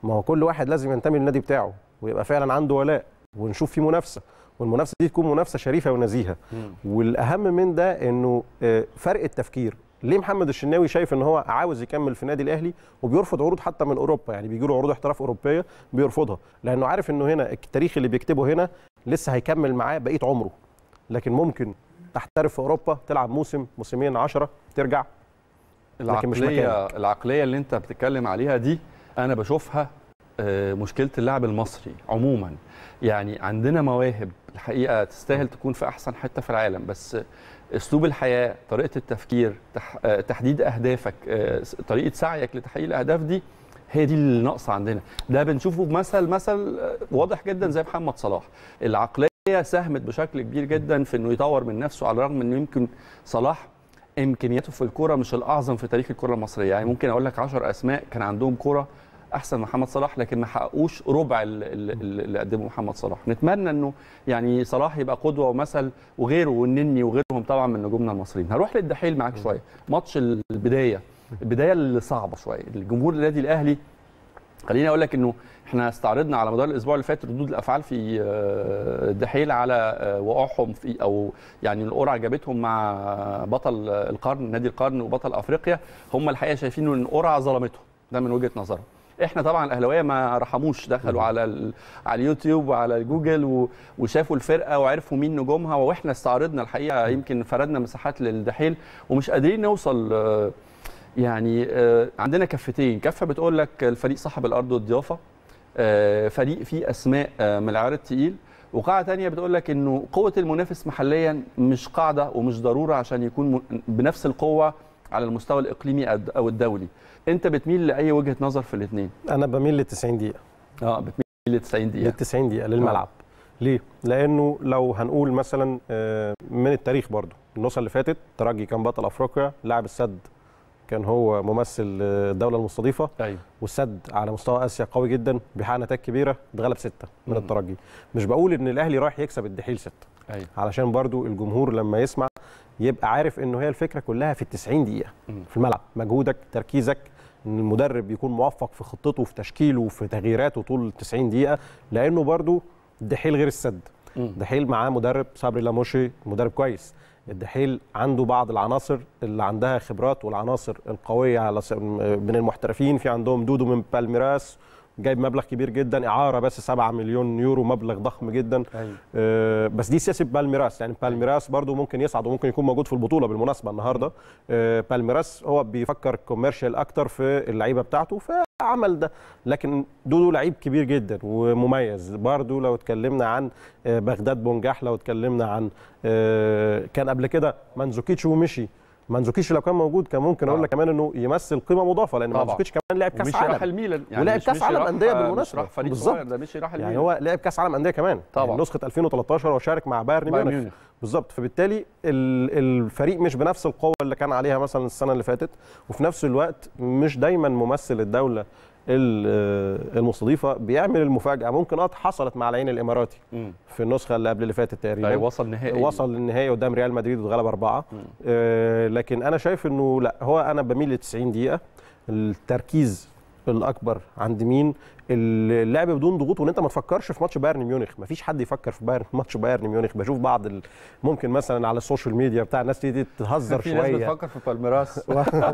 ما هو كل واحد لازم ينتمي للنادي بتاعه ويبقى فعلا عنده ولاء ونشوف فيه منافسة. والمنافسة دي تكون منافسة شريفة ونزيهة. والأهم من ده إنه آه، فرق التفكير. ليه محمد الشناوي شايف إن هو عاوز يكمل في النادي الأهلي وبيرفض عروض حتى من أوروبا؟ يعني بيجي له عروض احتراف أوروبية بيرفضها. لأنه عارف إنه هنا التاريخ اللي بيكتبه هنا لسه هيكمل معاه بقية عمره. لكن ممكن تحترف في أوروبا تلعب موسم موسمين 10 ترجع لكن مش العقلية مكانك العقلية اللي انت بتتكلم عليها دي أنا بشوفها آه، مشكلة اللاعب المصري عموما. يعني عندنا مواهب الحقيقة تستاهل تكون في أحسن حتة في العالم بس أسلوب الحياة طريقة التفكير. آه، تحديد أهدافك آه، طريقة سعيك لتحقيق الأهداف دي هي دي اللي ناقصة عندنا. ده بنشوفه بمثل مثل واضح جدا زي محمد صلاح. العقلية ساهمت بشكل كبير جدا في إنه يطور من نفسه على الرغم إنه يمكن صلاح إمكانياته في الكورة مش الأعظم في تاريخ الكره المصرية. يعني ممكن أقول لك 10 أسماء كان عندهم كورة أحسن محمد صلاح لكن ما حققوش ربع ال- ال- اللي قدمه محمد صلاح. نتمنى إنه يعني صلاح يبقى قدوة ومثل وغيره والنني وغيرهم طبعا من نجومنا المصريين. هروح للدحيل معاك شوية. ماتش البداية. البداية اللي صعبة شوية. الجمهور النادي الأهلي خليني أقول لك إنه إحنا استعرضنا على مدار الأسبوع اللي فات ردود الافعال في آه، الدحيل على آه، وقوعهم في أو يعني القرعة جابتهم مع بطل القرن نادي القرن وبطل أفريقيا هم الحقيقة شايفين إن القرعة ظلمتهم. ده من وجهة نظرهم. إحنا طبعا الأهلاوية ما رحموش دخلوا على على اليوتيوب وعلى جوجل وشافوا الفرقة وعرفوا مين نجومها وإحنا استعرضنا الحقيقة يمكن فردنا مساحات للدحيل ومش قادرين نوصل آه، يعني عندنا كفتين. كفة بتقول لك الفريق صاحب الأرض والضيافة. فريق فيه أسماء آه، من العيار التقيل وقاعده تانية بتقول لك إنه قوة المنافس محليا مش قاعدة ومش ضرورة عشان يكون بنفس القوة على المستوى الإقليمي أو الدولي. أنت بتميل لأي وجهة نظر في الاثنين أنا بميل لل 90 دقيقة. آه بتميل ل 90 دقيقة. لل 90 دقيقة للملعب. ليه؟ لأنه لو هنقول مثلا آه، من التاريخ برضو النسخة اللي فاتت ترجي كان بطل أفريقيا لاعب السد كان هو ممثل الدولة المستضيفة أيوه. والسد على مستوى آسيا قوي جدا بيحقق نتائج كبيرة اتغلب ستة من. الترجي. مش بقول إن الأهلي رايح يكسب الدحيل ستة. أيوه. علشان برضو الجمهور لما يسمع يبقى عارف انه هي الفكرة كلها في ال 90 دقيقة مم. في الملعب. مجهودك تركيزك إن المدرب يكون موفق في خطته في تشكيله في تغييراته طول ال 90 دقيقة لأنه برضو الدحيل غير السد. مم. دحيل معاه مدرب صبري لاموشي مدرب كويس. الدحيل عنده بعض العناصر اللي عندها خبرات والعناصر القوية على من المحترفين في عندهم دودو من بالميراس جايب مبلغ كبير جدا إعارة بس 7 مليون يورو مبلغ ضخم جدا. أيوة. آه، بس دي سياسة بالميراس. يعني بالميراس برضو ممكن يصعد وممكن يكون موجود في البطولة بالمناسبة النهارده. آه، بالميراس هو بيفكر commercial أكتر في اللعيبة بتاعته فعمل ده. لكن دودو لعيب كبير جدا ومميز. برضو لو اتكلمنا عن آه، بغداد بونجاح لو اتكلمنا عن آه، كان قبل كده منزوكيتش ومشي. منزوكيتش لو كان موجود كان ممكن أقول لك كمان إنه يمثل قيمة مضافة لأن طبعا. منزوكيتش كمان لعب كأس عالم راح الميلان يعني ولعب مش كأس عالم أندية مش بالمناسبة بالظبط ده مشي راح يعني الميلان. هو لعب كأس عالم أندية كمان طبعا. يعني نسخه 2013 وشارك مع بايرن ميونخ. بالظبط فبالتالي ال- الفريق مش بنفس القوة اللي كان عليها مثلا السنة اللي فاتت وفي نفس الوقت مش دايما ممثل الدولة ال- المستضيفة بيعمل المفاجأة. ممكن آه حصلت مع العين الإماراتي. في النسخة اللي قبل اللي فاتت تقريبا. أيوة، وصل نهائي. وصل للنهائي قدام ريال مدريد واتغلب أربعة. آه لكن أنا شايف إنه لأ هو أنا بميل ل 90 دقيقة. التركيز الأكبر عند مين؟ اللعب بدون ضغوط وإن أنت ما تفكرش في ماتش بايرن ميونخ. ما فيش حد يفكر في بايرن ماتش بايرن ميونخ. بشوف بعض ال... ممكن مثلا على ال social media بتاع الناس تيجي تهزر في ناس شوية. بتفكر في بالميراس.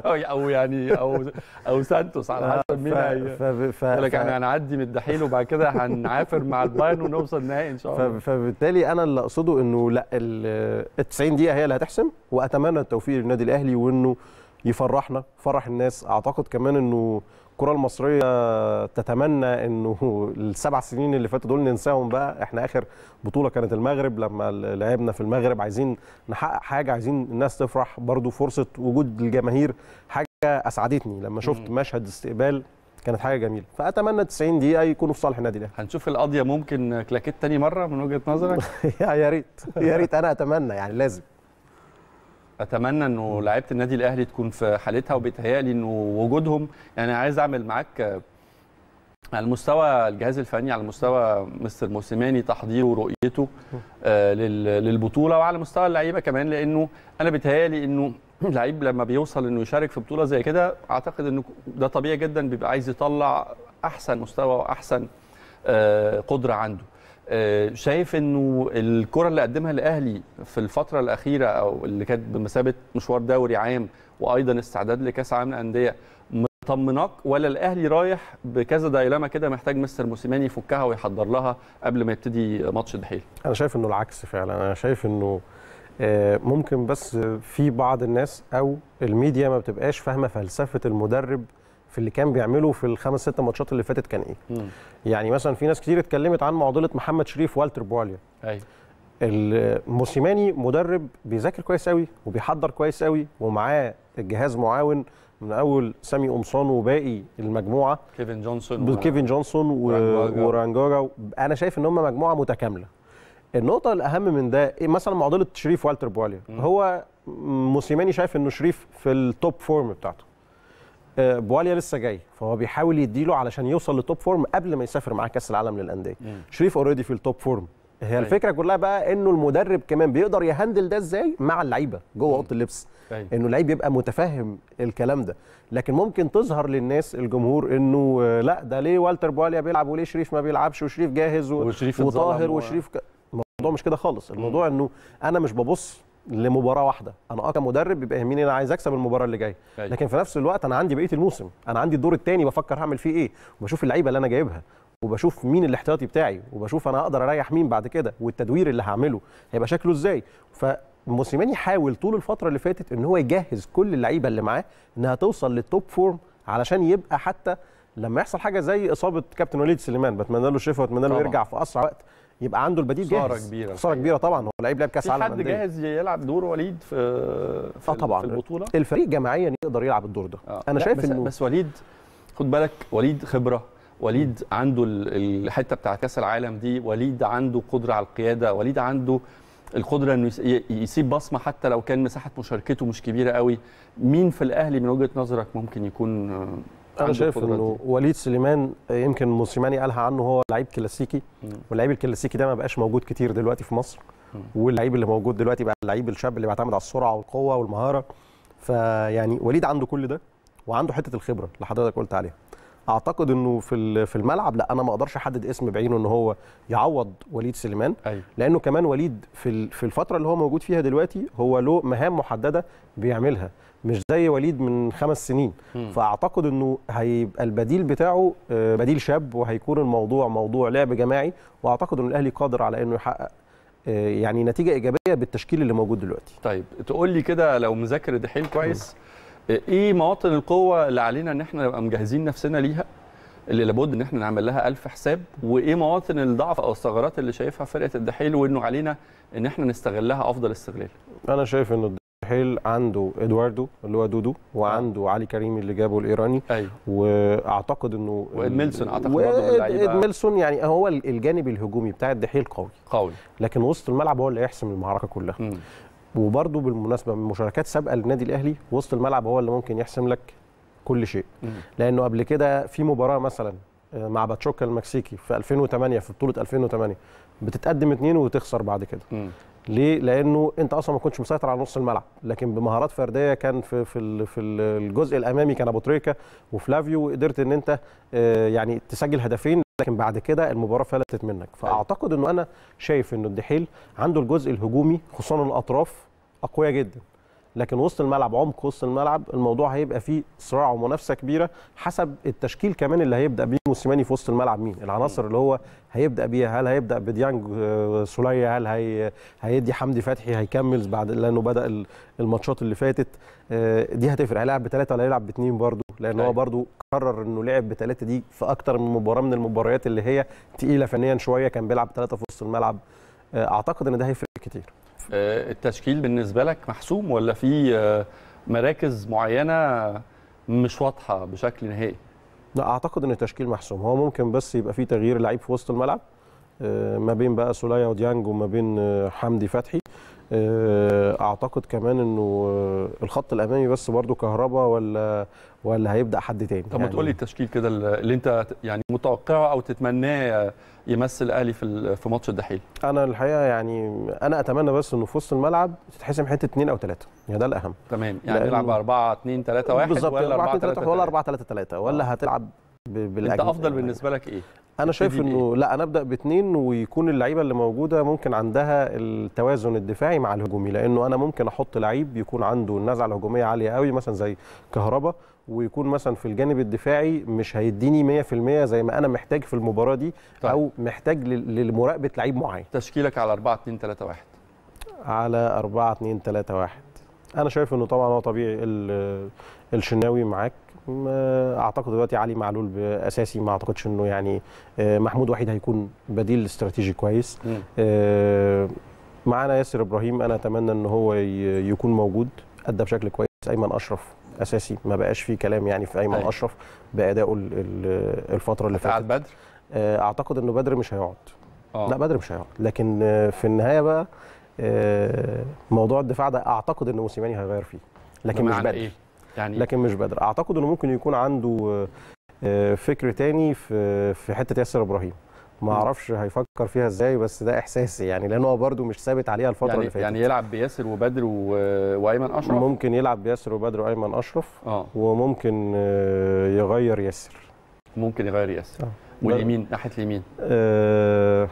أو يعني أو أو سانتوس على حسب مين ف- هي. ف- ف- يقول لك إحنا هنعدي من الدحيل وبعد كده هنعافر مع البايرن ونوصل نهائي إن شاء ف- الله. فبالتالي أنا اللي أقصده إنه لا ال 90 دقيقة هي اللي هتحسم وأتمنى التوفيق للنادي الأهلي وإنه يفرحنا فرح الناس. أعتقد كمان إنه الكرة المصرية تتمنى إنه السبع سنين اللي فاتوا دول ننساهم بقى. إحنا آخر بطولة كانت المغرب لما لعبنا في المغرب. عايزين نحقق حاجة عايزين الناس تفرح. برضو فرصة وجود الجماهير حاجة أسعدتني. لما شفت مشهد استقبال كانت حاجة جميلة. فأتمنى 90 دقيقة يكونوا في صالح النادي الأهلي. هنشوف القضية ممكن كلاكيت تاني مرة من وجهة نظرك؟ يا ريت. يا ريت. أنا أتمنى يعني لازم. أتمنى إنه لعيبة النادي الأهلي تكون في حالتها وبيتهيألي إنه وجودهم يعني عايز أعمل معاك على المستوى الجهاز الفني على مستوى مستر موسيماني تحضيره ورؤيته آه، لل- للبطولة وعلى مستوى اللعيبة كمان لأنه أنا بيتهيألي إنه لعيب لما بيوصل إنه يشارك في بطولة زي كده أعتقد إنه ده طبيعي جدا بيبقى عايز يطلع أحسن مستوى وأحسن آه، قدرة عنده. شايف إنه الكرة اللي قدمها الاهلي في الفترة الأخيرة أو اللي كانت بمثابة مشوار دوري عام وأيضا استعداد لكأس العالم للأندية مطمناك؟ ولا الأهلي رايح بكذا دايلاما كده محتاج مستر موسيماني يفكها ويحضر لها قبل ما يبتدي ماتش الدحيل؟ أنا شايف إنه العكس فعلا. أنا شايف إنه آه، ممكن بس في بعض الناس أو الميديا ما بتبقاش فاهمة فلسفة المدرب في اللي كان بيعمله في الخمس ست ماتشات اللي فاتت كان إيه؟ يعني مثلا في ناس كتير اتكلمت عن معضلة محمد شريف والتر بواليا أيوه الموسيماني مدرب بيذاكر كويس قوي وبيحضر كويس قوي ومعاه الجهاز معاون من أول سامي قمصان وباقي المجموعة. كيفن جونسون كيفن جونسون و- ورانجوجا. ورانجوجا أنا شايف إن هم مجموعة متكاملة. النقطة الأهم من ده إيه مثلا معضلة شريف ووالتر بواليا هو موسيماني شايف إنه شريف في ال top form بتاعته. بواليا لسه جاي فهو بيحاول يديله علشان يوصل لل top form قبل ما يسافر معاه كأس العالم للأندية. شريف already في ال top form هي أيوة. الفكرة كلها بقى إنه المدرب كمان بيقدر ي handle ده إزاي مع اللعيبة جوه أوضة اللبس. أيوة. إنه اللعيب يبقى متفهم الكلام ده. لكن ممكن تظهر للناس الجمهور إنه آه، لأ ده ليه والتر بواليا بيلعب وليه شريف ما بيلعبش وشريف جاهز و... وشريف وطاهر وشريف ك... الموضوع مش كده خالص. الموضوع إنه أنا مش ببص لمباراة واحدة. أنا آه كمدرب بيبقى يهمني أنا عايز أكسب المباراة اللي جاية. أيوة. لكن في نفس الوقت أنا عندي بقية الموسم. أنا عندي الدور الثاني بفكر هعمل فيه إيه؟ وبشوف اللعيبة اللي أنا جايبها. وبشوف مين الاحتياطي بتاعي. وبشوف أنا أقدر أريح مين بعد كده. والتدوير اللي هعمله هيبقى شكله إزاي. فموسيماني حاول طول الفترة اللي فاتت إن هو يجهز كل اللعيبة اللي معاه إنها توصل لل top form علشان يبقى حتى لما يحصل حاجة زي إصابة كابتن وليد سليمان. بتمنى له الشفاء واتمنى له. يرجع في أسرع وقت. يبقى عنده البديل جاهز. كبيرة خسارة كبيرة طبعا. هو لعيب لعب كأس عالم حد. جاهز يلعب دور وليد في في, آه طبعا. في البطولة؟ الفريق جماعيا يقدر يلعب الدور ده. أنا لا، شايف بس إنه بس وليد خد بالك وليد خبرة. وليد عنده ال- الحتة بتاع كأس العالم دي. وليد عنده قدرة على القيادة. وليد عنده القدرة إنه يسيب بصمة حتى لو كان مساحة مشاركته مش كبيرة قوي. مين في الأهلي من وجهة نظرك ممكن يكون آه، أنا شايف إنه؟ وليد سليمان يمكن موسيماني قالها عنه هو لعيب كلاسيكي. واللعيب الكلاسيكي ده ما بقاش موجود كتير دلوقتي في مصر. واللعيب اللي موجود دلوقتي بقى اللعيب الشاب اللي بيعتمد على السرعة والقوة والمهارة. فيعني وليد عنده كل ده وعنده حتة الخبرة اللي حضرتك قلت عليها. أعتقد إنه في في الملعب لأ أنا ما أقدرش أحدد اسم بعينه إن هو يعوض وليد سليمان. أيوة. لأنه كمان وليد في في الفترة اللي هو موجود فيها دلوقتي هو له مهام محددة بيعملها. مش زي وليد من خمس سنين. مم. فأعتقد إنه هيبقى البديل بتاعه آه، بديل شاب وهيكون الموضوع موضوع لعب جماعي. وأعتقد ان الأهلي قادر على إنه يحقق آه، يعني نتيجة إيجابية بالتشكيل اللي موجود دلوقتي. طيب تقول لي كده لو مذاكر الدحيل كويس. إيه مواطن القوة اللي علينا إن إحنا نبقى مجهزين نفسنا ليها؟ اللي لابد إن إحنا نعمل لها ألف حساب. وإيه مواطن الضعف أو الثغرات اللي شايفها فرقة الدحيل وإنه علينا إن إحنا نستغلها أفضل استغلال؟ أنا شايف ان الدحيل عنده إدواردو اللي هو دودو وعنده علي كريمي اللي جابه الإيراني. أيوه. وأعتقد إنه وإدميلسون أعتقد برضه من اللعيبة. ادميلسون يعني هو الجانب الهجومي بتاع الدحيل قوي. قوي. لكن وسط الملعب هو اللي هيحسم المعركة كلها. مم. وبرضه بالمناسبة من مشاركات سابقة للنادي الأهلي وسط الملعب هو اللي ممكن يحسم لك كل شيء. لأنه قبل كده في مباراة مثلا آه، مع باتشوكا المكسيكي في 2008 في بطولة 2008 بتتقدم اتنين وتخسر بعد كده. ليه؟ لأنه أنت أصلا ما كنتش مسيطر على نص الملعب لكن بمهارات فردية كان في في في ال- الجزء الأمامي كان أبو تريكة وفلافيو وقدرت إن أنت آه، يعني تسجل هدفين لكن بعد كده المباراة فلتت منك. فأعتقد إنه أنا شايف إنه الدحيل عنده الجزء الهجومي خصوصا الأطراف أقوياء جدا. لكن وسط الملعب عمق وسط الملعب الموضوع هيبقى فيه صراع ومنافسة كبيرة حسب التشكيل كمان اللي هيبدأ بيه موسيماني في وسط الملعب مين؟ العناصر اللي هو هيبدأ بيها. هل هيبدأ بديانج آه، سولية؟ هل هي هيدي حمدي فتحي هيكمل بعد لأنه بدأ ال- الماتشات اللي فاتت؟ آه، دي هتفرق. هيلعب بثلاثه ولا هيلعب باثنين برضه لأن هو أيوة. برضه قرر إنه لعب بثلاثه دي في أكتر من مباراة من المباريات اللي هي تقيلة فنيا شوية. كان بيلعب ثلاثة في وسط الملعب. آه، أعتقد إن ده هيفرق كتير. التشكيل بالنسبة لك محسوم ولا في آه، مراكز معينة مش واضحة بشكل نهائي؟ لا أعتقد إن التشكيل محسوم. هو ممكن بس يبقى فيه تغيير لعيب في وسط الملعب آه، ما بين بقى سوليا وديانج وما بين آه، حمدي فتحي. آه، أعتقد كمان إنه آه، الخط الأمامي بس برضو كهربا ولا ولا هيبدأ حد تاني؟ طب ما تقول لي التشكيل كده اللي أنت يعني متوقعه أو تتمناه يمثل الاهلي في في ماتش الدحيل أنا الحقيقة يعني أنا أتمنى بس إنه في وسط الملعب تتحسم حتة اثنين أو ثلاثة يعني ده الأهم. تمام. يعني نلعب 4 2 3 1 بالظبط. ولا 4 4 3 3 ولا 4 3 3 ولا هتلعب ب- أنت أفضل بالنسبة لك إيه؟ أنا شايف إنه لا أنا أبدأ باثنين ويكون اللعيبة اللي موجودة ممكن عندها التوازن الدفاعي مع الهجومي لأنه أنا ممكن أحط لعيب يكون عنده النزعة الهجومية عالية قوي مثلا زي كهربا ويكون مثلا في الجانب الدفاعي مش هيديني 100% زي ما أنا محتاج في المباراة دي طيب. أو محتاج لمراقبة لعيب معين. تشكيلك على 4 2 3 1 على 4 2 3 1 أنا شايف إنه طبعا هو طبيعي ال- الشناوي معاك. أعتقد دلوقتي علي معلول اساسي ما أعتقدش إنه يعني آه، محمود وحيد هيكون بديل استراتيجي كويس. آه، معانا ياسر إبراهيم أنا أتمنى إن هو يكون موجود. أدى بشكل كويس. أيمن أشرف أساسي. ما بقاش فيه كلام يعني في أيمن أيوة. أشرف بأدائه ال- ال- الفترة اللي فاتت. بدر؟ آه، أعتقد إنه بدر مش هيقعد. لا بدر مش هيقعد. لكن في النهاية بقى موضوع الدفاع ده أعتقد إن موسيماني هيغير فيه. لكن مش بمعنى بدر إيه؟ يعني لكن مش بدر أعتقد إنه ممكن يكون عنده آه، فكر تاني في في حتة ياسر إبراهيم. ما أعرفش هيفكر فيها إزاي بس ده إحساسي يعني لأن هو برده مش ثابت عليها الفترة يعني اللي فاتت. يعني يلعب بياسر وبدر و... وأيمن أشرف؟ ممكن يلعب بياسر وبدر وأيمن أشرف آه. وممكن آه، يغير ياسر. ممكن يغير ياسر. آه. واليمين ناحية اليمين. آه،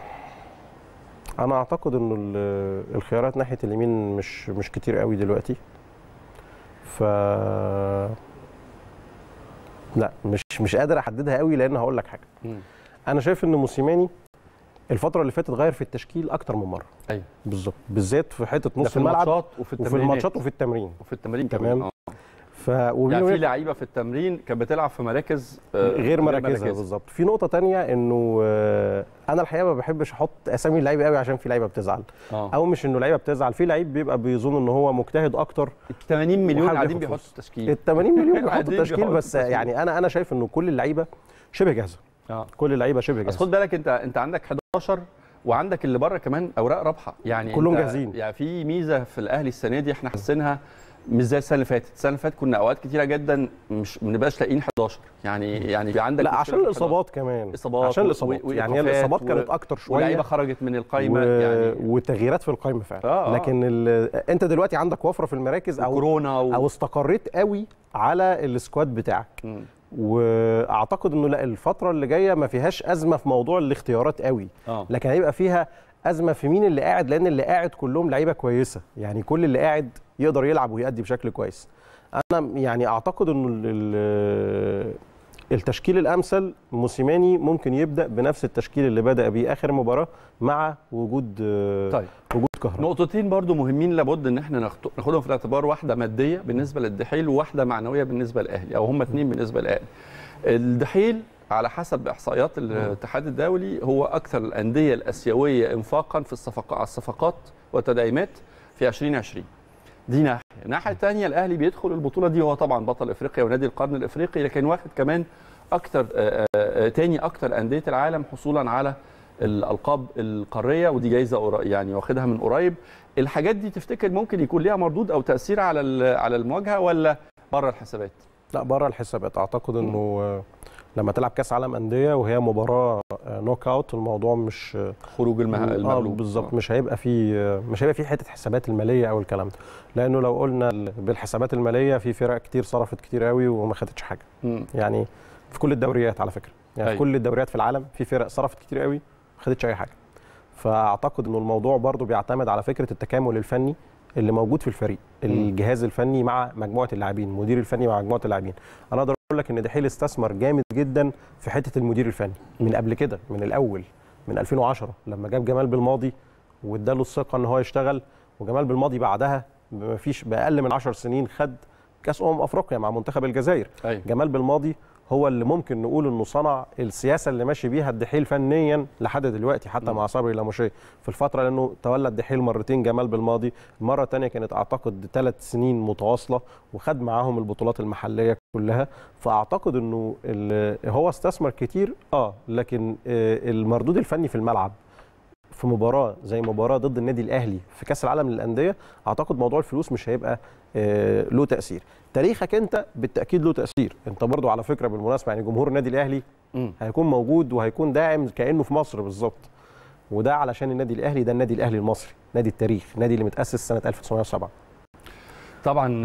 أنا أعتقد إنه ال- الخيارات ناحية اليمين مش مش كتير قوي دلوقتي. ف لا مش مش قادر أحددها قوي لأن هقول لك حاجة. مم. أنا شايف إن موسيماني الفترة اللي فاتت غير في التشكيل أكتر من مرة. أيوه. بالظبط. بالذات في حتة نص الملعب الماتشات وفي وفي الماتشات وفي التمرين. وفي التمرين تمام. آه. ف يعني في لعيبة في التمرين كانت بتلعب في مراكز آه، غير مراكزها بالظبط. في نقطة تانية إنه آه، أنا الحقيقة ما بحبش أحط أسامي اللعيبة قوي عشان في لعيبة بتزعل. آه. أو مش إنه لعيبة بتزعل في لعيب بيبقى بيظن إن هو مجتهد أكتر. 80 مليون قاعدين بيحطوا. التشكيل ال 80 مليون بيحطوا التشكيل بس. يعني أنا أنا شايف إنه كل اللعيبة شبه جاهزة. آه. كل اللعيبة شبه بس جاهزة. خد بالك أنت أنت عندك 11 وعندك اللي بره كمان أوراق رابحة. يعني كلهم جاهزين. يعني في ميزة في الأهلي السنة دي إحنا حاسينها. مش زي السنة اللي فاتت. السنة اللي فاتت كنا أوقات كتيرة جدا مش ما بنبقاش لاقيين 11 يعني يعني في عندك لا عشان الإصابات كمان. إصابات عشان الإصابات. و- يعني هي الإصابات و- كانت أكتر شوية. ولاعيبه خرجت من القايمة و... يعني. وتغييرات في القايمة فعلا. آه، آه. لكن ال... أنت دلوقتي عندك وفرة في المراكز أو كورونا و... أو استقريت قوي على السكواد بتاعك. مم. وأعتقد إنه لا الفترة اللي جاية ما فيهاش أزمة في موضوع الاختيارات قوي. آه. لكن هيبقى فيها أزمة في مين اللي قاعد لأن اللي قاعد كلهم لعيبة كويسة. يعني كل اللي قاعد يقدر يلعب ويأدي بشكل كويس. أنا يعني أعتقد ال- التشكيل الأمثل موسيماني ممكن يبدأ بنفس التشكيل اللي بدأ بيه آخر مباراة مع وجود طيب. وجود كهرباء. نقطتين برضو مهمين لابد إن إحنا ناخد- ناخدهم في الاعتبار واحدة مادية بالنسبة للدحيل وواحدة معنوية بالنسبة للأهلي أو هم اثنين بالنسبة للأهلي. الدحيل على حسب إحصائيات الاتحاد الدولي هو أكثر الأندية الآسيوية انفاقا في الصفقات على الصفقات والتدعيمات في 2020 دي ناحيه الناحية الثانية الأهلي بيدخل البطولة دي وهو طبعا بطل إفريقيا ونادي القرن الإفريقي لكن واخد كمان أكتر آه، آه، تاني أكتر أندية العالم حصولا على الألقاب القارية ودي جايزة يعني واخدها من قريب. الحاجات دي تفتكر ممكن يكون ليها مردود أو تأثير على ال- على المواجهة ولا بره الحسابات؟ لا بره الحسابات. أعتقد إنه آه، لما تلعب كاس عالم أندية وهي مباراة آه، نوك اوت الموضوع مش آه، خروج المه- آه المغلوب بالظبط مش هيبقى في آه، مش هيبقى في حتة حسابات المالية أو الكلام ده. لأنه لو قلنا ال- بالحسابات المالية في فرق كتير صرفت كتير قوي وما خدتش حاجة. مم. يعني في كل الدوريات على فكرة. يعني في أيوة. كل الدوريات في العالم في فرق صرفت كتير قوي ما خدتش أي حاجة. فأعتقد إنه الموضوع برضو بيعتمد على فكرة التكامل الفني. اللي موجود في الفريق الجهاز الفني مع مجموعة اللاعبين المدير الفني مع مجموعة اللاعبين. أنا أقدر أقول لك إن دحيل استثمر جامد جدا في حتة المدير الفني. من قبل كده من الأول من 2010 لما جاب جمال بالماضي واداله الثقة إن هو يشتغل وجمال بالماضي بعدها ما فيش بأقل من 10 سنين خد كأس أمم أفريقيا مع منتخب الجزائر. أيوة. جمال بالماضي هو اللي ممكن نقول إنه صنع السياسة اللي ماشي بيها الدحيل فنيا لحد دلوقتي حتى مع صبري لاموشيه. في الفترة لأنه تولى الدحيل مرتين جمال بالماضي. المرة الثانية كانت أعتقد ثلاث سنين متواصلة وخد معاهم البطولات المحلية كلها. فأعتقد إنه هو استثمر كتير آه لكن آه، المردود الفني في الملعب في مباراة زي مباراة ضد النادي الأهلي في كأس العالم للأندية أعتقد موضوع الفلوس مش هيبقى آه، له تأثير. تاريخك انت بالتأكيد له تأثير انت برضو على فكرة بالمناسبة يعني جمهور النادي الأهلي مم. هيكون موجود وهيكون داعم كأنه في مصر بالظبط وده علشان النادي الأهلي ده النادي الأهلي المصري نادي التاريخ نادي اللي متأسس سنة 1907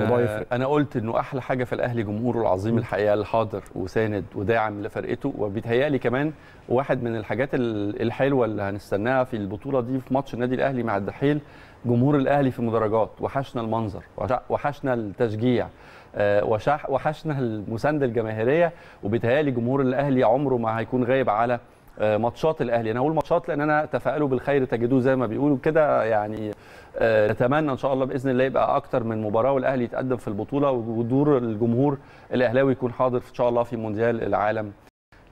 طبعا. أنا قلت إنه أحلى حاجة في الأهلي جمهوره العظيم الحقيقة اللي حاضر وساند وداعم لفرقته وبيتهيألي كمان واحد من الحاجات ال- الحلوة اللي هنستناها في البطولة دي في ماتش النادي الأهلي مع الدحيل جمهور الأهلي في المدرجات وحشنا المنظر وح- وحشنا التشجيع وشح- وحشنا المساندة الجماهيرية وبيتهيألي جمهور الأهلي عمره ما هيكون غايب على آه، ماتشات الأهلي. أنا أقول ماتشات لأن أنا تفائلوا بالخير تجدوه زي ما بيقولوا كده يعني آه، نتمنى إن شاء الله بإذن الله يبقى أكتر من مباراة والأهلي يتقدم في البطولة ودور الجمهور الأهلاوي يكون حاضر إن شاء الله في مونديال العالم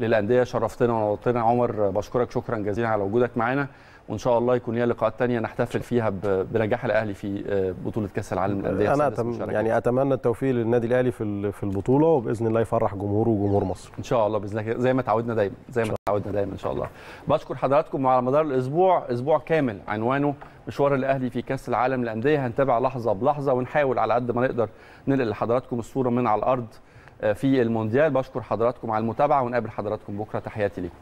للأندية. شرفتنا ونورتنا عمر بشكرك شكرا جزيلا على وجودك معانا. وإن شاء الله يكون ليها لقاءات تانية نحتفل فيها بنجاح الأهلي في آه، بطولة كأس العالم للأندية أنا أتم. يعني أتمنى التوفيق للنادي الأهلي في في البطولة وبإذن الله يفرح جمهوره وجمهور مصر. إن شاء الله بإذن الله زي ما تعودنا دايما زي ما تعودنا دايما إن شاء الله. بشكر حضراتكم على مدار الأسبوع أسبوع كامل عنوانه مشوار الأهلي في كأس العالم للأندية. هنتابع لحظة بلحظة ونحاول على قد ما نقدر ننقل لحضراتكم الصورة من على الأرض آه، في المونديال. بشكر حضراتكم على المتابعة ونقابل حضراتكم بكرة. تحياتي ليكم.